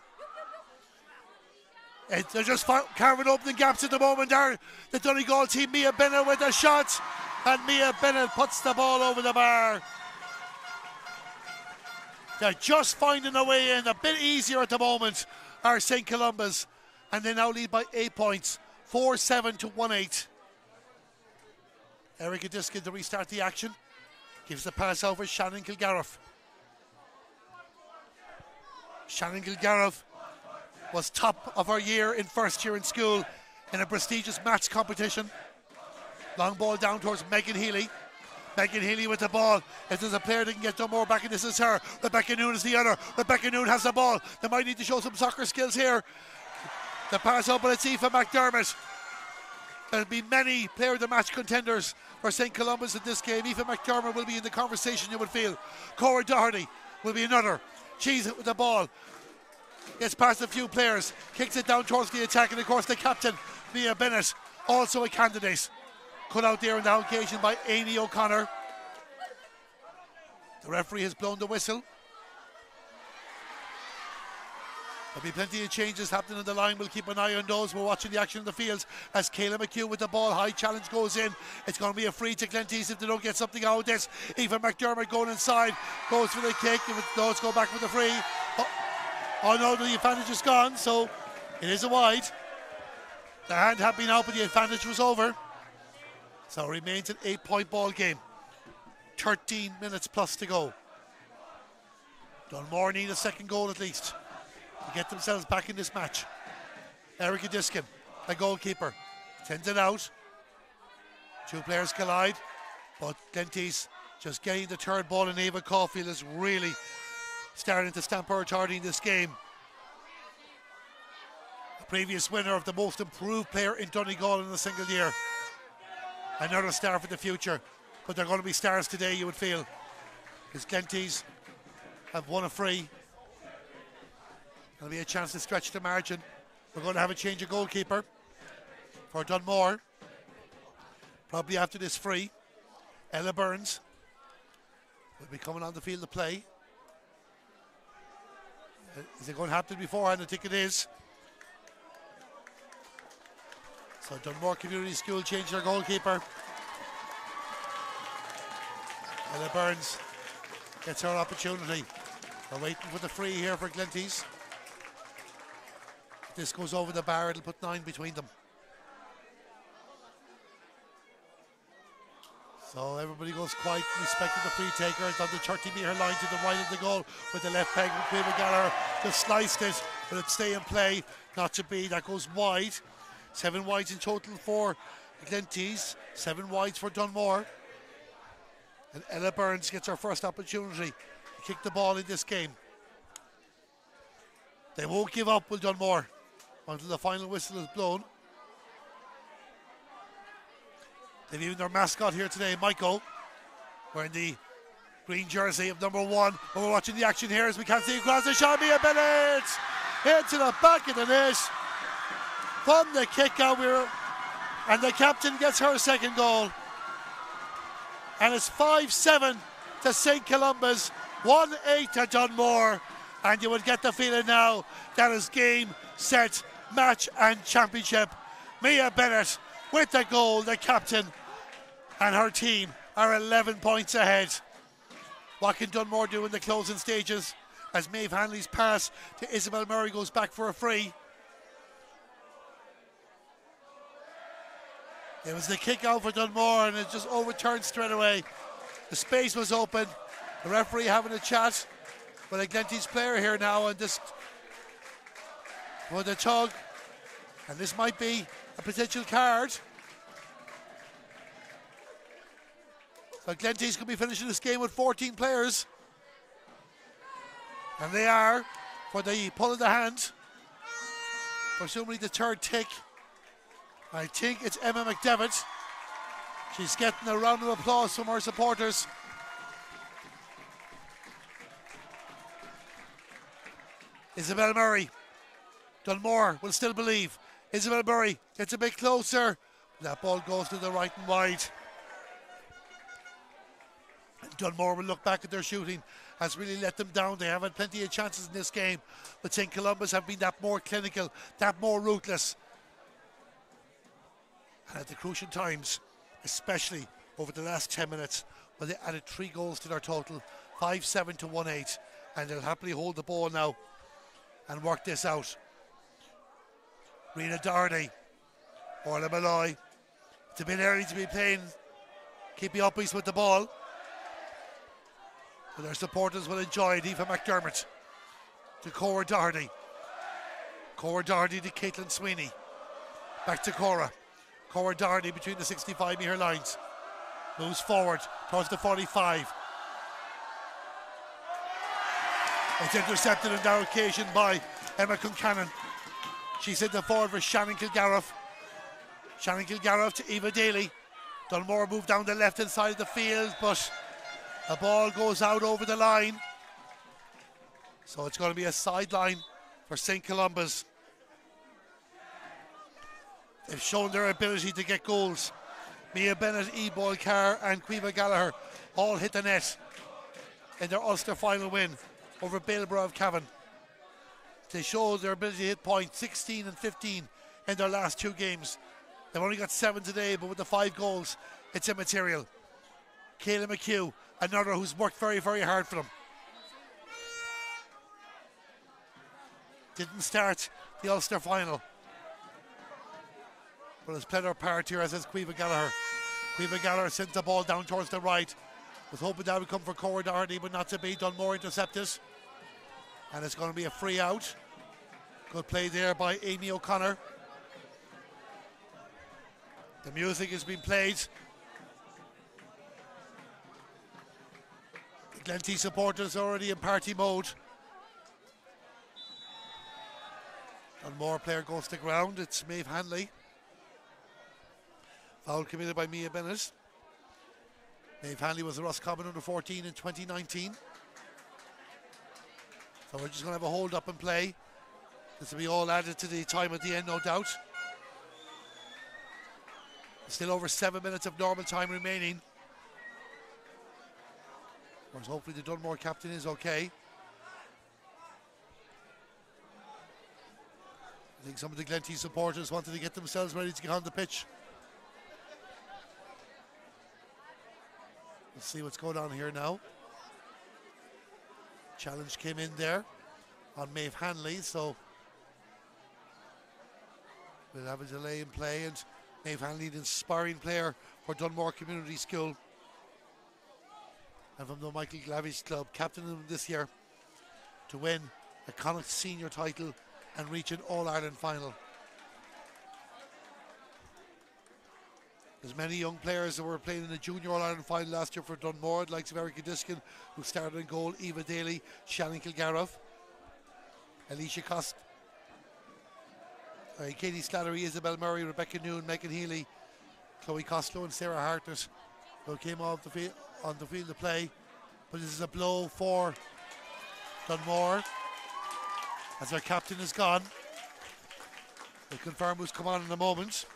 Speaker 1: And they're just carving open gaps at the moment there. The Donegal team, Mia Bennett with a shot. And Mia Bennett puts the ball over the bar. They're just finding a way in, a bit easier at the moment are St. Columba's, and they now lead by eight points, 4 7 to 1 8. Erica Diskin to restart the action. Gives the pass over Shannon Kilgariff. Shannon Kilgariff was top of her year in first year in school in a prestigious match competition. Long ball down towards Megan Healy. Megan Healy with the ball. If there's a player that can get no more back, and this is her. Rebecca Noon is the other. Rebecca Noon has the ball. They might need to show some soccer skills here. The pass up, but it's Aoife McDermott. There'll be many player of the match contenders for St. Columba's in this game. Aoife McDermott will be in the conversation, you would feel. Cora Doherty will be another. She's with the ball. Gets past a few players. Kicks it down towards the attack. And of course, the captain, Mia Bennett, also a candidate cut out there on the occasion by Amy O'Connor. The referee has blown the whistle. There'll be plenty of changes happening on the line. We'll keep an eye on those. We're watching the action in the fields as Kayla McHugh with the ball. High challenge goes in. It's going to be a free to Glenties if they don't get something out of this. Aoife McDermott going inside. Goes for the kick. If it does go back for the free. Oh, oh no, the advantage is gone. So it is a wide. The hand had been out, but the advantage was over. So it remains an eight point ball game. 13 minutes plus to go. Dunmore need a second goal at least to get themselves back in this match. Erica Diskin, the goalkeeper, sends it out. Two players collide, but Glenties just getting the third ball and Ava Caulfield is really starting to stamp her authority in this game. The previous winner of the most improved player in Donegal in a single year another star for the future. But they're going to be stars today, you would feel. Because Glenties have won a free. There'll be a chance to stretch the margin. We're going to have a change of goalkeeper for Dunmore. Probably after this free. Ella Burns will be coming on the field to play. Is it going to happen beforehand? I think it is. So Dunmore Community School changed their goalkeeper. Ella Burns gets her opportunity. They're waiting for the free here for Glenties. This goes over the bar, it'll put nine between them. So everybody goes quiet, respecting the free taker. It's on the 30 metre line to the right of the goal with the left peg. Caoimhe Gallagher just sliced it, but it stay in play. Not to be. That goes wide. Seven wides in total for Glenties. Seven wides for Dunmore. And Ella Burns gets her first opportunity to kick the ball in this game. They won't give up, Will Dunmore, until the final whistle is blown. They've even their mascot here today, Michael, wearing the green jersey of number one. And we're watching the action here as we can see across the shot. Mia Bennett into the back of the net from the kick out. We're, and the captain gets her second goal. And it's 5 7 to St. Columba's, 1 8 to Dunmore. And you would get the feeling now that is game, set, match, and championship. Mia Bennett with the goal, the captain and her team are 11 points ahead. What can Dunmore do in the closing stages as Maeve Hanley's pass to Isabel Murray goes back for a free? It was the kick out for Dunmore and it just overturned straight away. The space was open. The referee having a chat with a Glenties player here now and just with a tug. And this might be a potential card. So Glenties could be finishing this game with 14 players. And they are for the pull of the hand. Presumably the third tick. I think it's Emma McDevitt. She's getting a round of applause from her supporters. Isabel Murray. Dunmore will still believe. Isabel Murray gets a bit closer. That ball goes to the right and wide. Dunmore will look back at their shooting has really let them down. They have had plenty of chances in this game, but St. Columba's have been that more clinical, that more ruthless. And at the crucial times, especially over the last 10 minutes, well, they added three goals to their total 5 7 to 1 8. And they'll happily hold the ball now and work this out. Rena Doherty, Orla Malloy. It's a bit early to be playing keeping up with the ball. But their supporters will enjoy it. Aoife McDermott to Cora Doherty. Cora Doherty to Caitlin Sweeney. Back to Cora. Cora Doherty between the 65 metre lines. Moves forward towards the 45. It's intercepted on that occasion by Emma Concannon. She's in the forward for Shannon Kilgariff. Shannon Kilgariff to Eva Daly. Dunmore moved down the left hand side of the field, but the ball goes out over the line. So it's going to be a sideline for St. Columba's. They've shown their ability to get goals. Mia Bennett, Eve Boyle-Carr, and Caoimhe Gallagher all hit the net in their Ulster final win over Bailieborough of Cavan. They showed their ability to hit points 16 and 15 in their last two games. They've only got seven today, but with the five goals, it's immaterial. Kayla McHugh another who's worked very, very hard for them. Didn't start the Ulster final. But has played her part here, as is Caoimhe Gallagher. Caoimhe Gallagher sends the ball down towards the right. Was hoping that would come for Cora Doherty, but not to be. Dunmore intercepted. And it's going to be a free out. Good play there by Amy O'Connor. The music has been played. Glenty supporters already in party mode. And more player goes to ground. It's Maeve Hanley. Foul committed by Mia Bennett. Maeve Hanley was a Roscommon under 14 in 2019. So we're just going to have a hold up and play. This will be all added to the time at the end, no doubt. Still over seven minutes of normal time remaining. Hopefully the Dunmore captain is okay. I think some of the Glenty supporters wanted to get themselves ready to get on the pitch. See what's going on here now. Challenge came in there on Maeve Hanley, so we'll have a delay in play. And Maeve Hanley, the inspiring player for Dunmore Community School, and from the Michael Glaveys Club, captain them this year to win a Connacht senior title and reach an All Ireland final. There's many young players that were playing in the Junior All Ireland final last year for Dunmore, like Erica Diskin, who started in goal, Eva Daly, Shannon Kilgariff, Alicia Cost, uh, Katie Slattery, Isabel Murray, Rebecca Noon, Megan Healy, Chloe Costello, and Sarah Hartnett, who came off the field on the field of play. But this is a blow for Dunmore as our captain is gone. We'll confirm who's come on in a moment.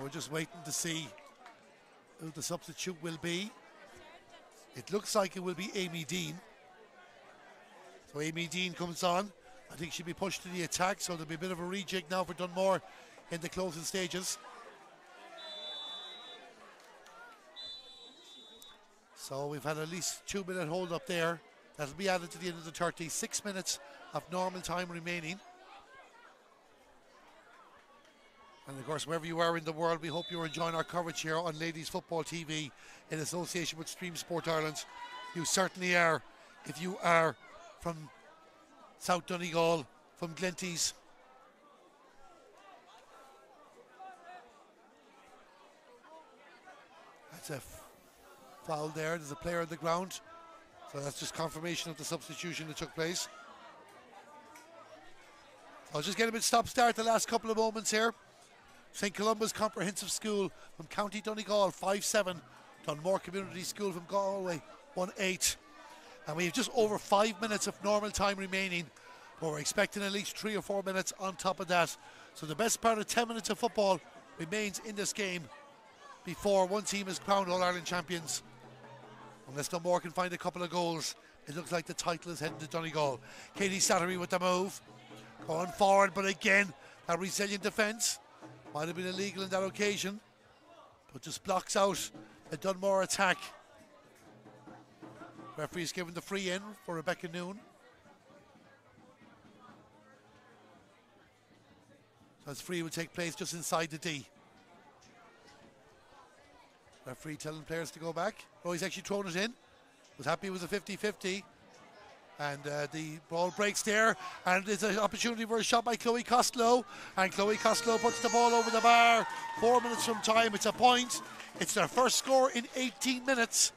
Speaker 1: We're just waiting to see who the substitute will be. It looks like it will be Amy Dean. So Amy Dean comes on. I think she'll be pushed to the attack, so there'll be a bit of a rejig now for Dunmore in the closing stages. So we've had at least two minute hold up there. That'll be added to the end of the 30. Six minutes of normal time remaining. And of course, wherever you are in the world, we hope you're enjoying our coverage here on Ladies Football TV in association with Stream Sport Ireland. You certainly are. If you are from South Donegal, from Glenties, that's a foul there. There's a player on the ground. So that's just confirmation of the substitution that took place. I'll just get a bit stop start the last couple of moments here. St. Columba's Comprehensive School from County Donegal 5 7. Dunmore Community School from Galway 1 8. And we have just over five minutes of normal time remaining. But we're expecting at least three or four minutes on top of that. So the best part of 10 minutes of football remains in this game before one team is crowned All Ireland champions. Unless Dunmore can find a couple of goals, it looks like the title is heading to Donegal. Katie Slattery with the move. Going forward, but again, a resilient defence. Might have been illegal in that occasion, but just blocks out a Dunmore attack. Referee's given the free in for Rebecca Noon. So free will take place just inside the D. Referee telling players to go back. Oh, he's actually thrown it in. Was happy with the 50-50. And uh, the ball breaks there, and it's an opportunity for a shot by Chloe Costello. And Chloe Costello puts the ball over the bar. Four minutes from time, it's a point. It's their first score in 18 minutes.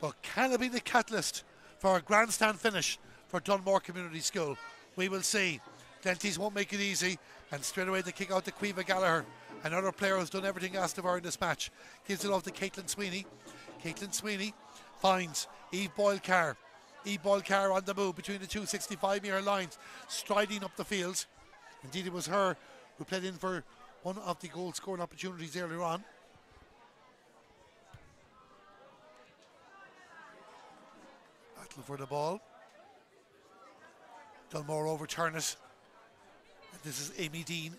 Speaker 1: But can it be the catalyst for a grandstand finish for Dunmore Community School? We will see. Glenties won't make it easy, and straight away they kick out to Caoimhe Gallagher. Another player who's done everything asked of her in this match. Gives it off to Caitlin Sweeney. Caitlin Sweeney finds Eve Boyle-Carr. Eve Boyle-Carr on the move between the two 65 metre lines, striding up the field. Indeed, it was her who played in for one of the goal scoring opportunities earlier on. Battle for the ball. Dunmore overturn it. This is Amy Dean.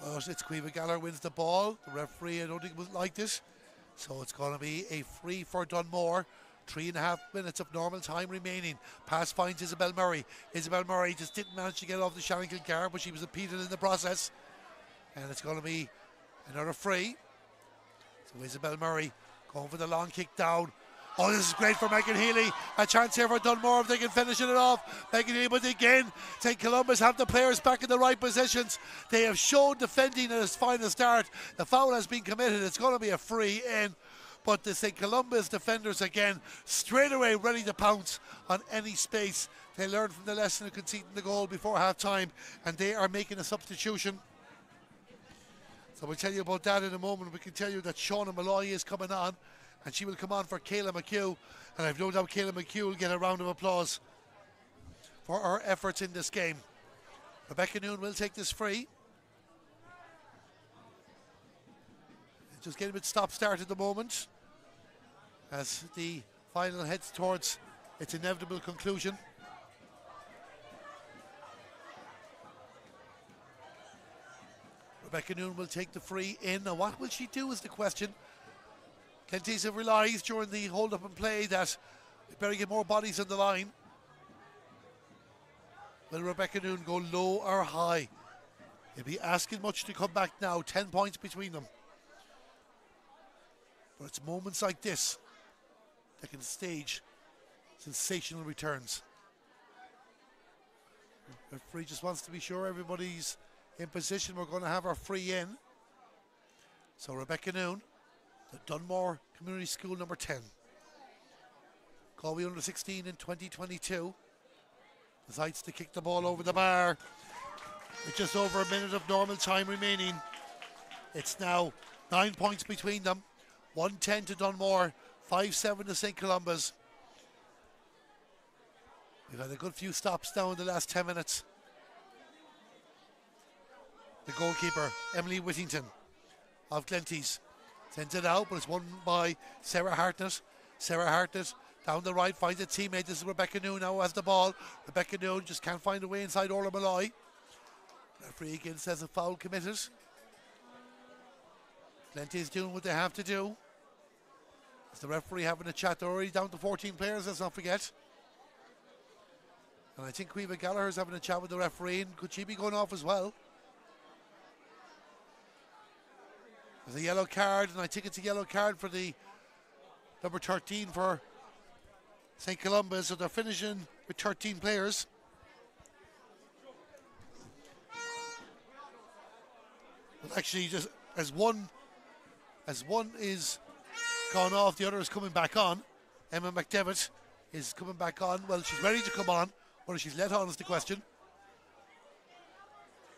Speaker 1: It's Caoimhe Gallagher wins the ball. The referee, I don't think, would like this. So it's going to be a free for Dunmore. Three and a half minutes of normal time remaining. Pass finds Isabel Murray. Isabel Murray just didn't manage to get off the Shannon Kilgar, but she was impeded in the process. And it's going to be another free. So Isabel Murray going for the long kick down. Oh, this is great for Megan Healy. A chance here for Dunmore if they can finish it off. Megan Healy, but again, St. Columba's have the players back in the right positions. They have shown defending at its final start. The foul has been committed. It's going to be a free in. But the St. Columba's defenders again, straight away ready to pounce on any space. They learned from the lesson of conceding the goal before half time, and they are making a substitution. So we'll tell you about that in a moment. We can tell you that Shauna Malloy is coming on and she will come on for Kayla McHugh. And I've no doubt Kayla McHugh will get a round of applause for her efforts in this game. Rebecca Noon will take this free. Just getting a bit stop start at the moment as the final heads towards its inevitable conclusion. Rebecca Noon will take the free in. Now, what will she do is the question. Kentisa realised during the hold up and play that they better get more bodies on the line. Will Rebecca Noon go low or high? He'll be asking much to come back now. 10 points between them. But it's moments like this that can stage sensational returns. Referee just wants to be sure everybody's in position. We're going to have our free in. So Rebecca Noon, the Dunmore Community School number 10. Galway under 16 in 2022 decides to kick the ball over the bar with just over a minute of normal time remaining. It's now nine points between them 110 to Dunmore, 5 7 to St. Columba's. We've had a good few stops now in the last 10 minutes. The goalkeeper, Emily Whittington of Glenties, sends it out, but it's won by Sarah Hartnett. Sarah Hartnett down the right finds a teammate. This is Rebecca Noon now has the ball. Rebecca Noon just can't find a way inside Orla Malloy. Referee again says a foul committed. Glenties doing what they have to do. The referee having a chat? They're already down to 14 players, let's not forget. And I think Caoimhe Gallagher's having a chat with the referee. And could she be going off as well? There's a yellow card, and I think it's a yellow card for the number 13 for St. Columba, so they're finishing with 13 players. Well, actually, just as one, as one is gone off, the other is coming back on. Emma McDevitt is coming back on. Well, she's ready to come on. Whether she's let on is the question.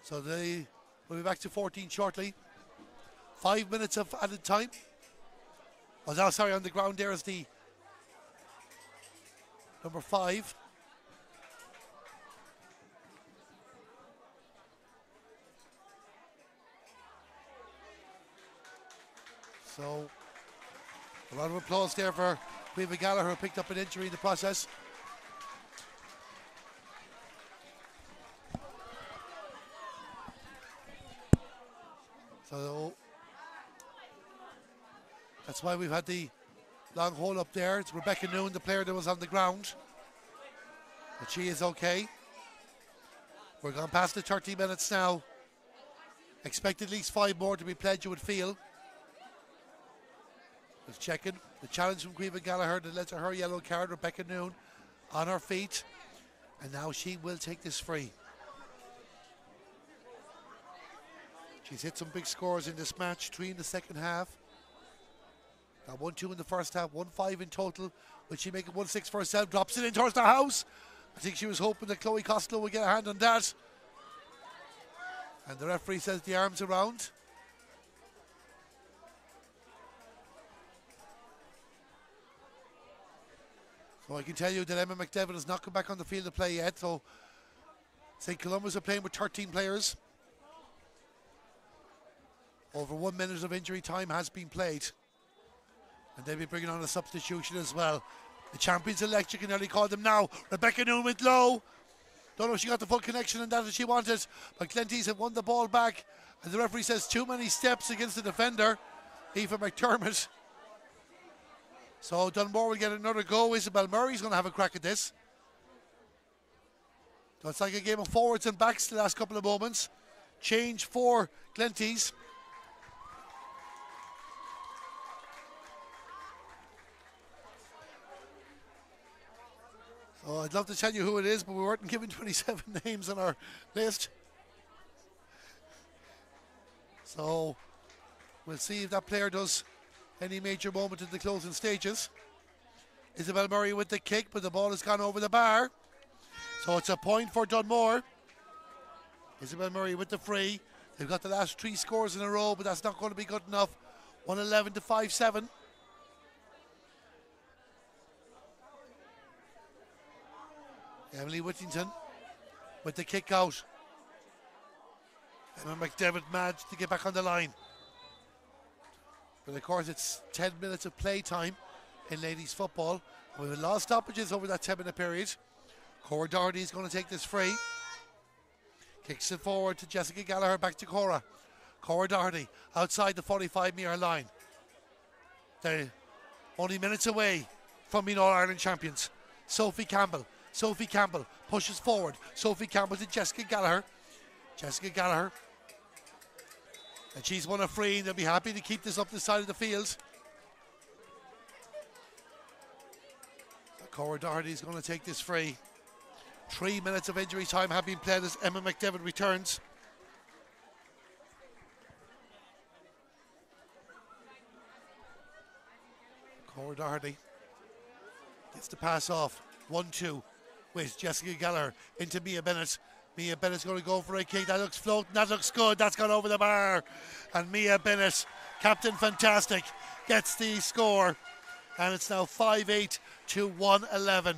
Speaker 1: So they will be back to 14 shortly. Five minutes of added time. Oh, now, sorry, on the ground there is the number five. So, a round of applause there for Caoimhe Gallagher, who picked up an injury in the process. So, that's why we've had the long hole up there. It's Rebecca Noon, the player that was on the ground. But she is okay. We're gone past the 30 minutes now. Expect at least five more to be played, you would feel. Just checking. The challenge from Caoimhe Gallagher that led to her yellow card, Rebecca Noon, on her feet. And now she will take this free. She's hit some big scores in this match, three in the second half. One, two in the first half, one, five in total. Will she make it one, six for herself? Drops it in towards the house. I think she was hoping that Chloe Costello would get a hand on that. And the referee says the arms around. So I can tell you that Emma McDevitt has not come back on the field to play yet. So St. Columba's are playing with 13 players. Over one minute of injury time has been played. And they'll be bringing on a substitution as well. The champions elect, can nearly call them now. Rebecca Newman low. Don't know if she got the full connection and that as she wanted. But Glenties have won the ball back. And the referee says too many steps against the defender, Aoife McDermott. So Dunmore will get another go. Isabel Murray's going to have a crack at this. So it's like a game of forwards and backs the last couple of moments. Change for Glenties. Oh, I'd love to tell you who it is, but we weren't given 27 names on our list. So we'll see if that player does any major moment in the closing stages. Isabel Murray with the kick, but the ball has gone over the bar. So it's a point for Dunmore. Isabel Murray with the free. They've got the last three scores in a row, but that's not going to be good enough. 111 to 5 7. Emily Whittington with the kick out. Emma McDevitt mad to get back on the line. But of course, it's 10 minutes of play time in ladies football. We've of stoppages over that 10 minute period. Cora Doherty is going to take this free. Kicks it forward to Jessica Gallagher, back to Cora. Cora Doherty outside the 45 metre line. They're only minutes away from being All Ireland champions. Sophie Campbell. Sophie Campbell pushes forward. Sophie Campbell to Jessica Gallagher. Jessica Gallagher. And she's won a free, and they'll be happy to keep this up the side of the field. Cora is going to take this free. Three minutes of injury time have been played as Emma McDevitt returns. Cora Doherty gets the pass off. 1 2 with Jessica Gallagher into Mia Bennett. Mia Bennett's going to go for a kick. That looks floating. That looks good. That's gone over the bar. And Mia Bennett, Captain Fantastic, gets the score. And it's now 5 8 to 1 11.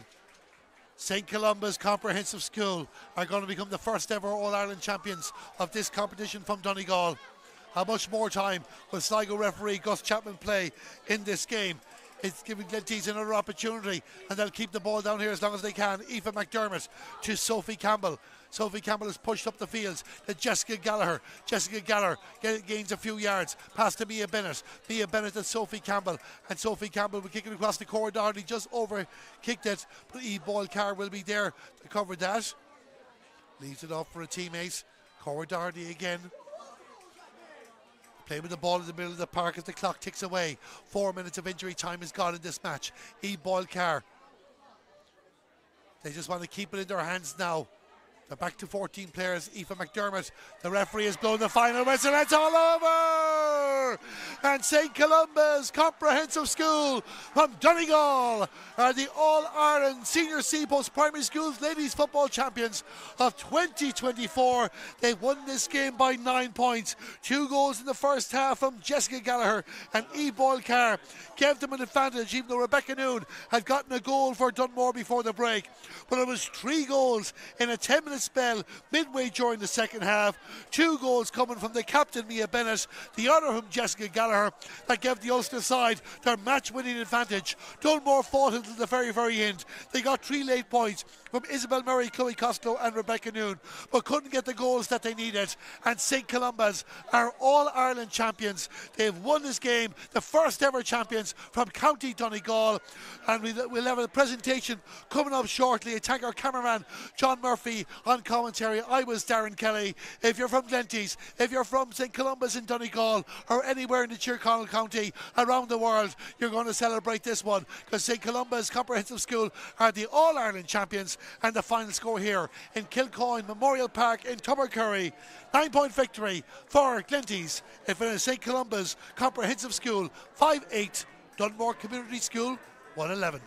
Speaker 1: St. Columba's Comprehensive School are going to become the first ever All Ireland champions of this competition from Donegal. How much more time will Sligo referee Gus Chapman play in this game? It's giving Glenties another opportunity, and they'll keep the ball down here as long as they can. Aoife McDermott to Sophie Campbell. Sophie Campbell is pushed up the field to Jessica Gallagher. Jessica Gallagher gains a few yards past to Mia Bennett. Mia Bennett and Sophie Campbell. And Sophie Campbell will kick it across the corridor. And he just over kicked it, but E. Boyle Carr will be there to cover that. Leaves it off for a teammate. Cora Doherty again. Play with the ball in the middle of the park as the clock ticks away. Four minutes of injury time is gone in this match. E. Boyle Carr. They just want to keep it in their hands now. They're back to 14 players. Aoife McDermott, the referee, has blown the final whistle. It's all over! And St. Columba's Comprehensive School from Donegal are the All Ireland Senior C Post Primary Schools Ladies Football Champions of 2024. They won this game by nine points. Two goals in the first half from Jessica Gallagher and E. Boyle Carr gave them an advantage, even though Rebecca Noon had gotten a goal for Dunmore before the break. But it was three goals in a 10 minute spell midway during the second half. Two goals coming from the captain, Mia Bennett, the other from Jessica Gallagher, that gave the Ulster side their match winning advantage. Dunmore fought until the very, very end. They got three late points from Isabel Murray, Chloe Costello, and Rebecca Noon, but couldn't get the goals that they needed. And St. Columba's are All Ireland champions. They've won this game, the first ever champions from County Donegal. And we'll have a presentation coming up shortly. I thank our cameraman, John Murphy, on commentary. I was Darren Kelly. If you're from Glenties, if you're from St. Columba's in Donegal, or anywhere in the Tyrconnell County around the world, you're going to celebrate this one because St. Columba's Comprehensive School are the All Ireland champions and the final score here in Kilcoyne Memorial Park in Tubbercurry. Nine point victory for Glenties in St Columba's Comprehensive School 5 8, Dunmore Community School 111.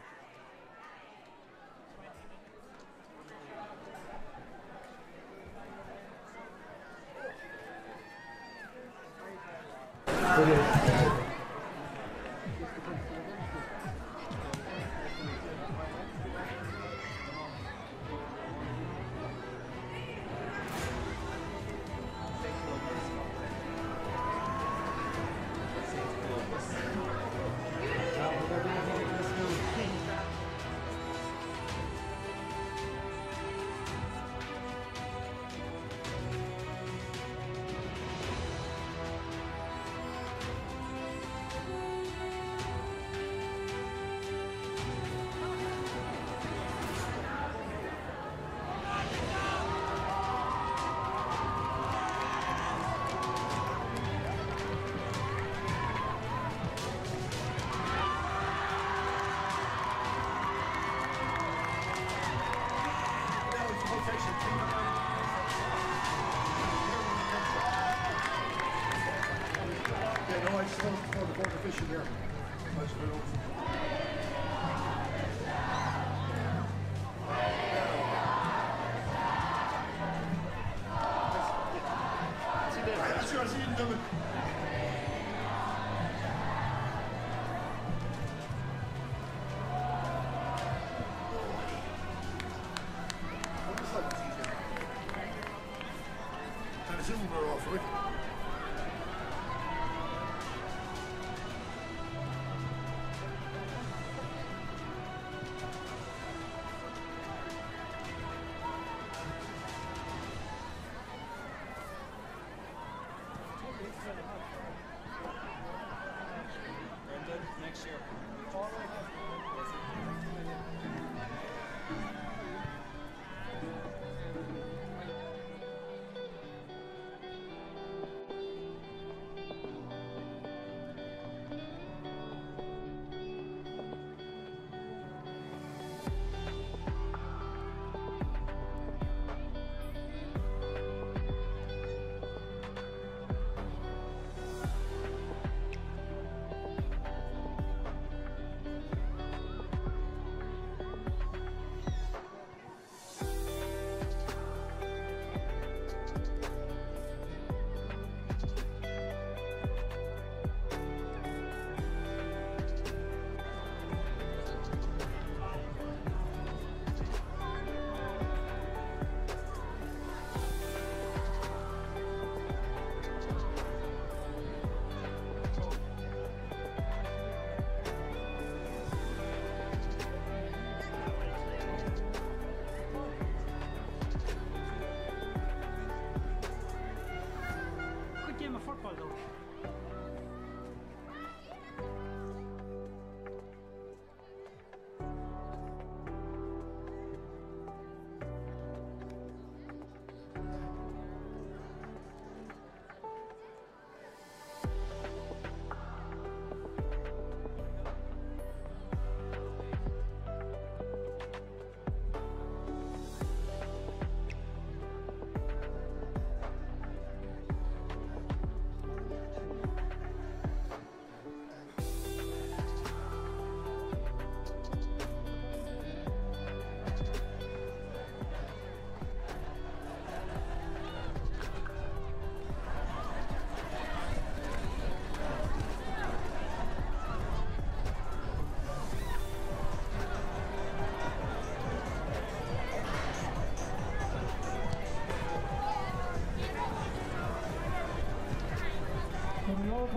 Speaker 1: I'm a.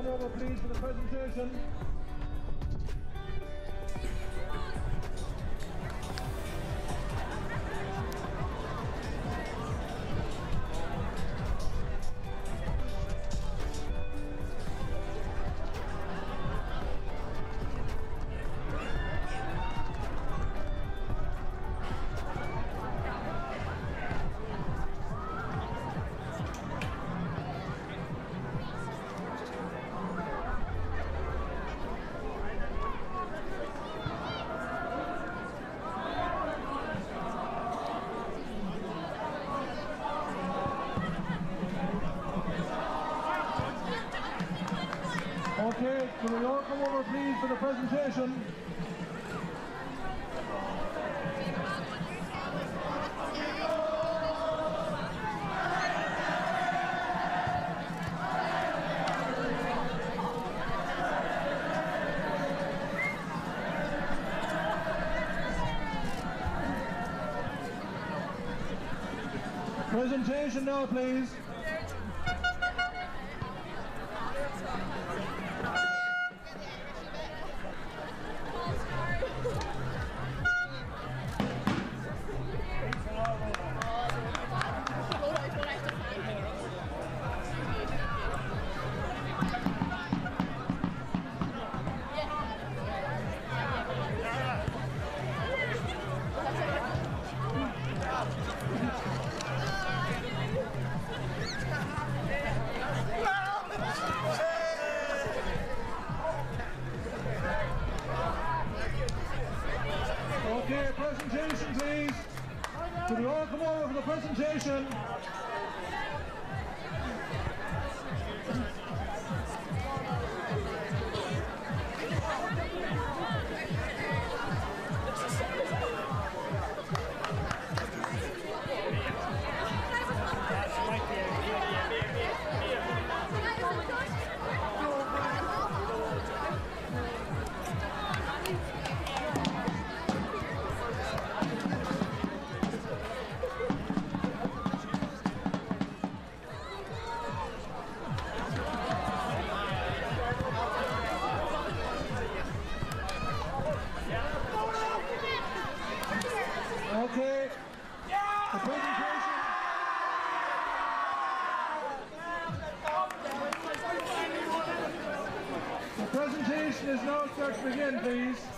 Speaker 2: over, please, for the presentation. Come over please for the presentation? Presentation now, please. To begin, please.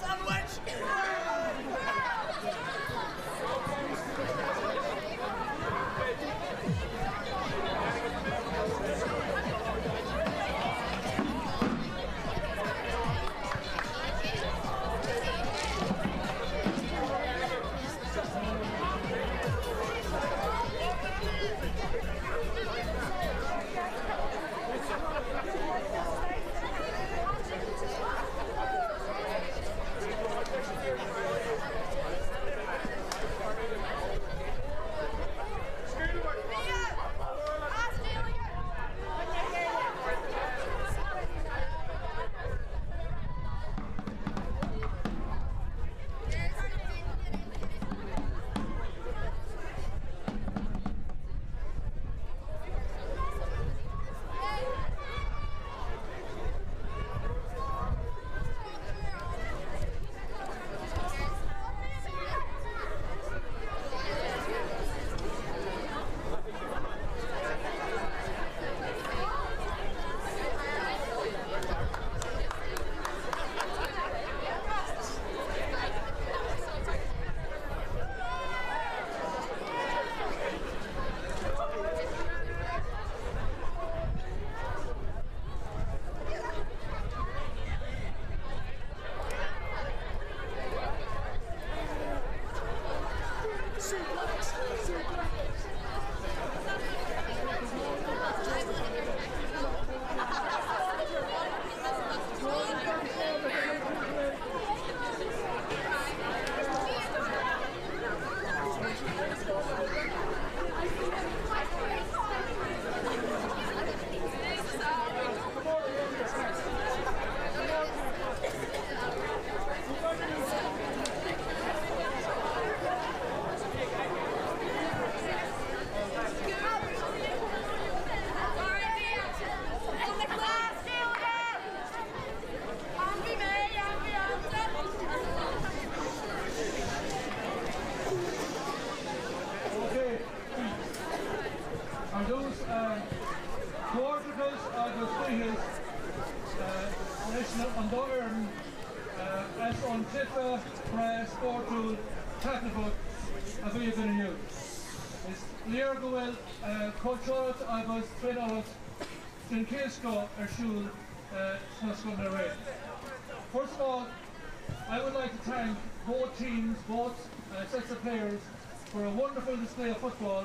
Speaker 2: Wonderful display of football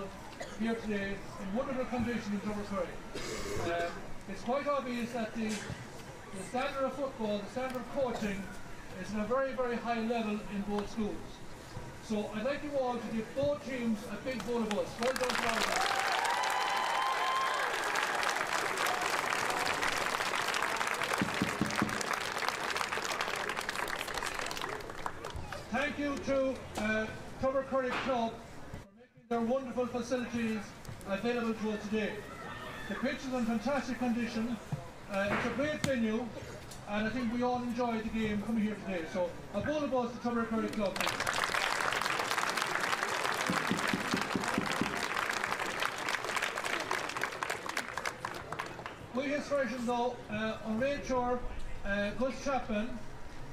Speaker 2: here today in wonderful condition in Tubbercurry. Um, it's quite obvious that the, the standard of football, the standard of coaching is at a very, very high level in both schools. So I'd like you all to give both teams a big vote of us. Well done all. Thank you to uh, Curry Club their wonderful facilities available to us today. The pitch is in fantastic condition. Uh, it's a great venue, and I think we all enjoyed the game coming here today. So a ball of us to Curry Club. We inspiration though uh, on Rachel, uh, Gus Chapman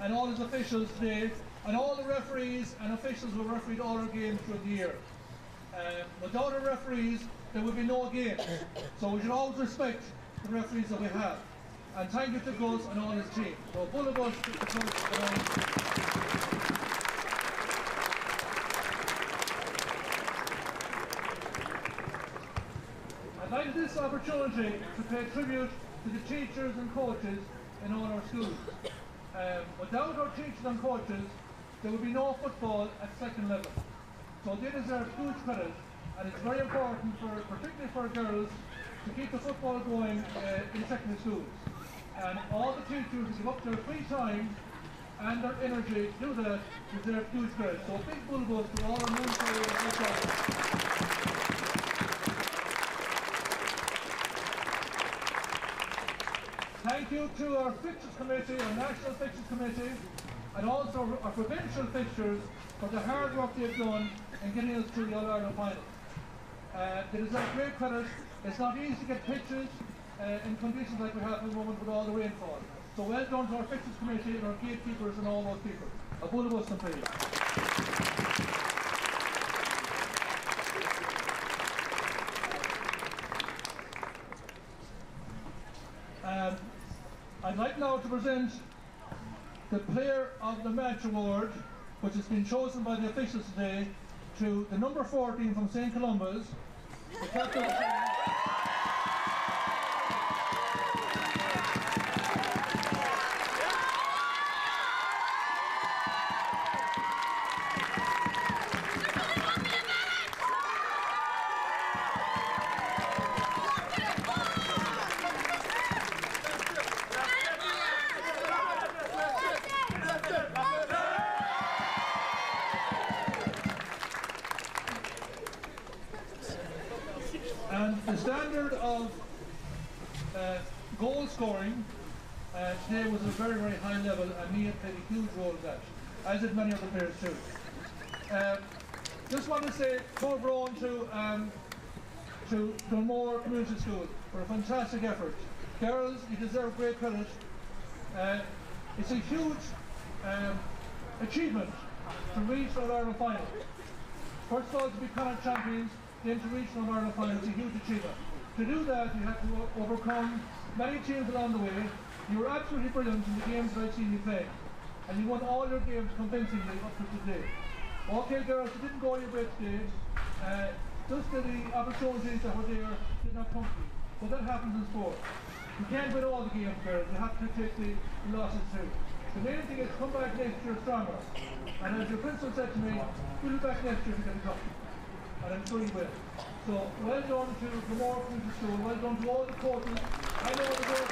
Speaker 2: and all his officials today and all the referees and officials who refereed all our games through the year. Without our referees, there would be no game. So we should always respect the referees that we have. And thank you to Gus and all his team. So full of us to and all his team. I'd like this opportunity to pay tribute to the teachers and coaches in all our schools. Um, without our teachers and coaches, there would be no football at second level. So they deserve huge credit, and it's very important, for, particularly for girls, to keep the football going uh, in secondary schools. And all the teachers who give up their free time and their energy to do that deserve huge credit. So big bulbous to all our military football. Thank you to our fixtures committee, our national fixtures committee, and also our provincial fixtures for the hard work they've done in getting us to the All Ireland final. Uh, deserve great credit. It's not easy to get pitches uh, in conditions like we have at the moment with all the rainfall. So well done to our fixtures committee and our gatekeepers and all those people. A bull of us. Um, I'd like now to present the Player of the Match Award, which has been chosen by the officials today, to the number 14 from St. Columba's, to Dunmore Community School for a fantastic effort. Girls, you deserve great credit. Uh, it's a huge um, achievement to reach the Ireland final. First of all, to be Connacht champions, then to reach the Ireland final is a huge achievement. To do that, you have to overcome many teams along the way. You were absolutely brilliant in the games that I've seen you play. And you won all your games convincingly up to today. Okay, girls, it didn't go your way today. Uh, just that the opportunities that were there did not come you. But that happens in sport. You can't win all the games, girls. You have to take the losses too. The main thing is come back next year stronger. And as your principal said to me, we'll be back next year to get a cup. And I'm sure you will. So well done to the more Community School, well done to all the coaches. I know the work.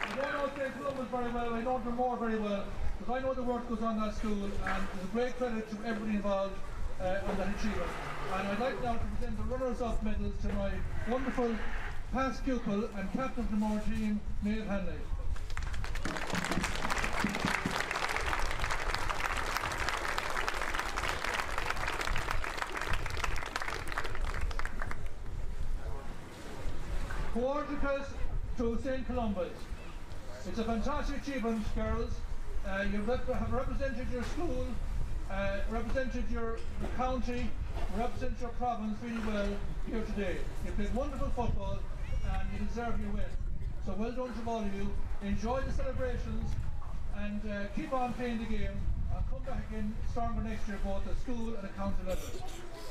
Speaker 2: I don't know. Columba's very well, I know Dunmore very well, I know the work goes on in that school, and it's a great credit to everybody involved uh, on that achievement. And I'd like now to present the runners-up medals to my wonderful past pupil and captain of the Moore team, Neil Hanley.
Speaker 3: To St. Columba's. It's a fantastic achievement, girls, uh, you rep have represented your school, uh, represented your, your county, represented your province really well here today. You played wonderful football and you deserve your win. So well done to all of you. Enjoy the celebrations and uh, keep on playing the game. I'll come back again stronger next year both at school and at county level.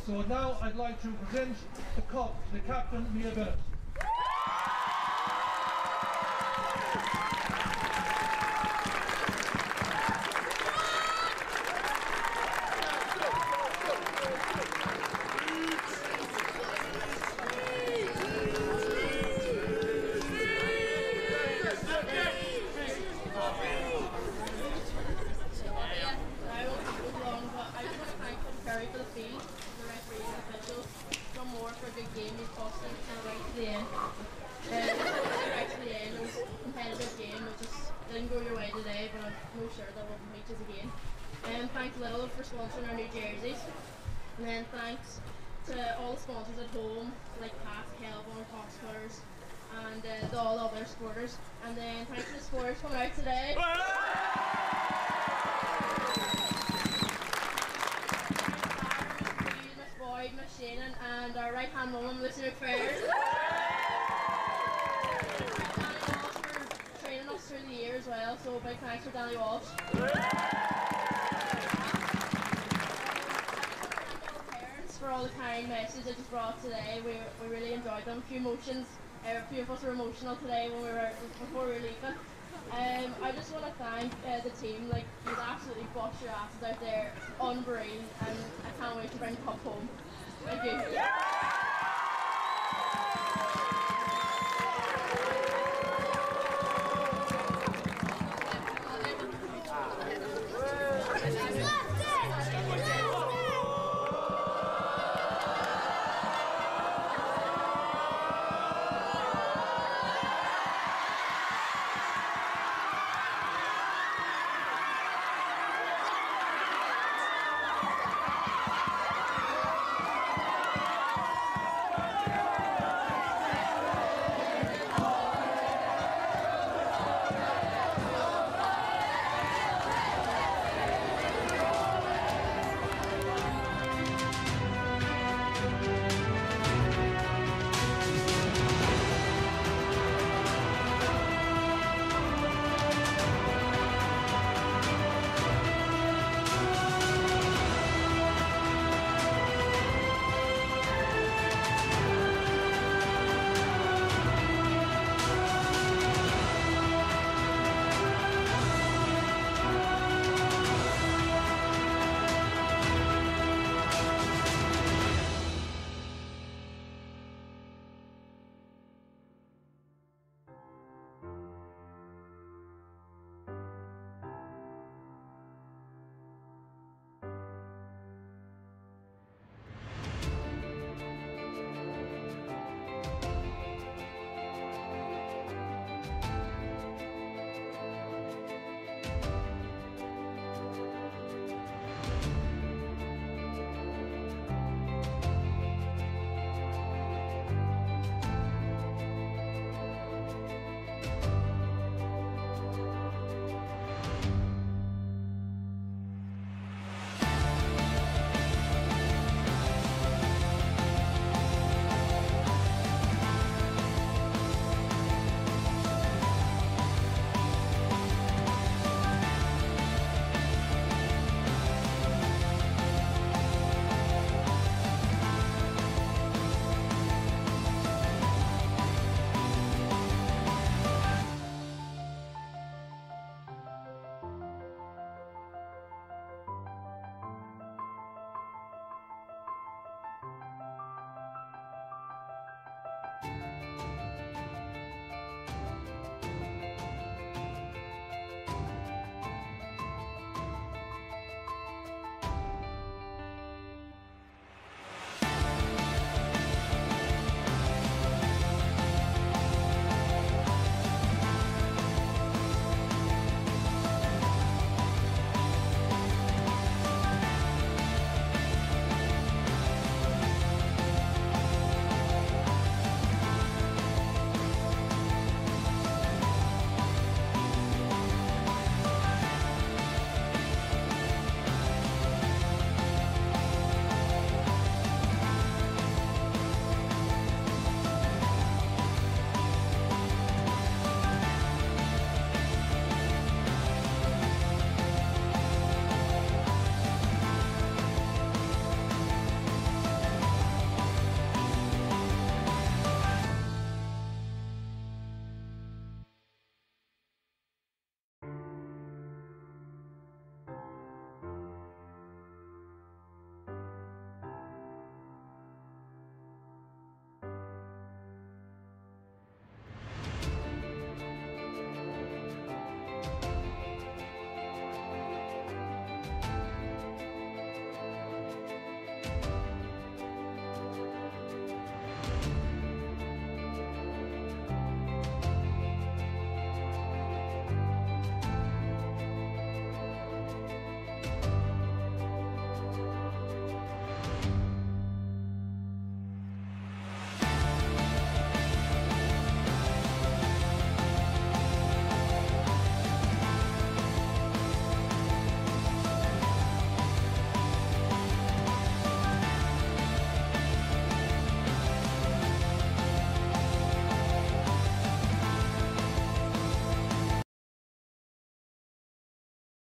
Speaker 3: So now I'd like to present the cup to the captain, Mia Bennett.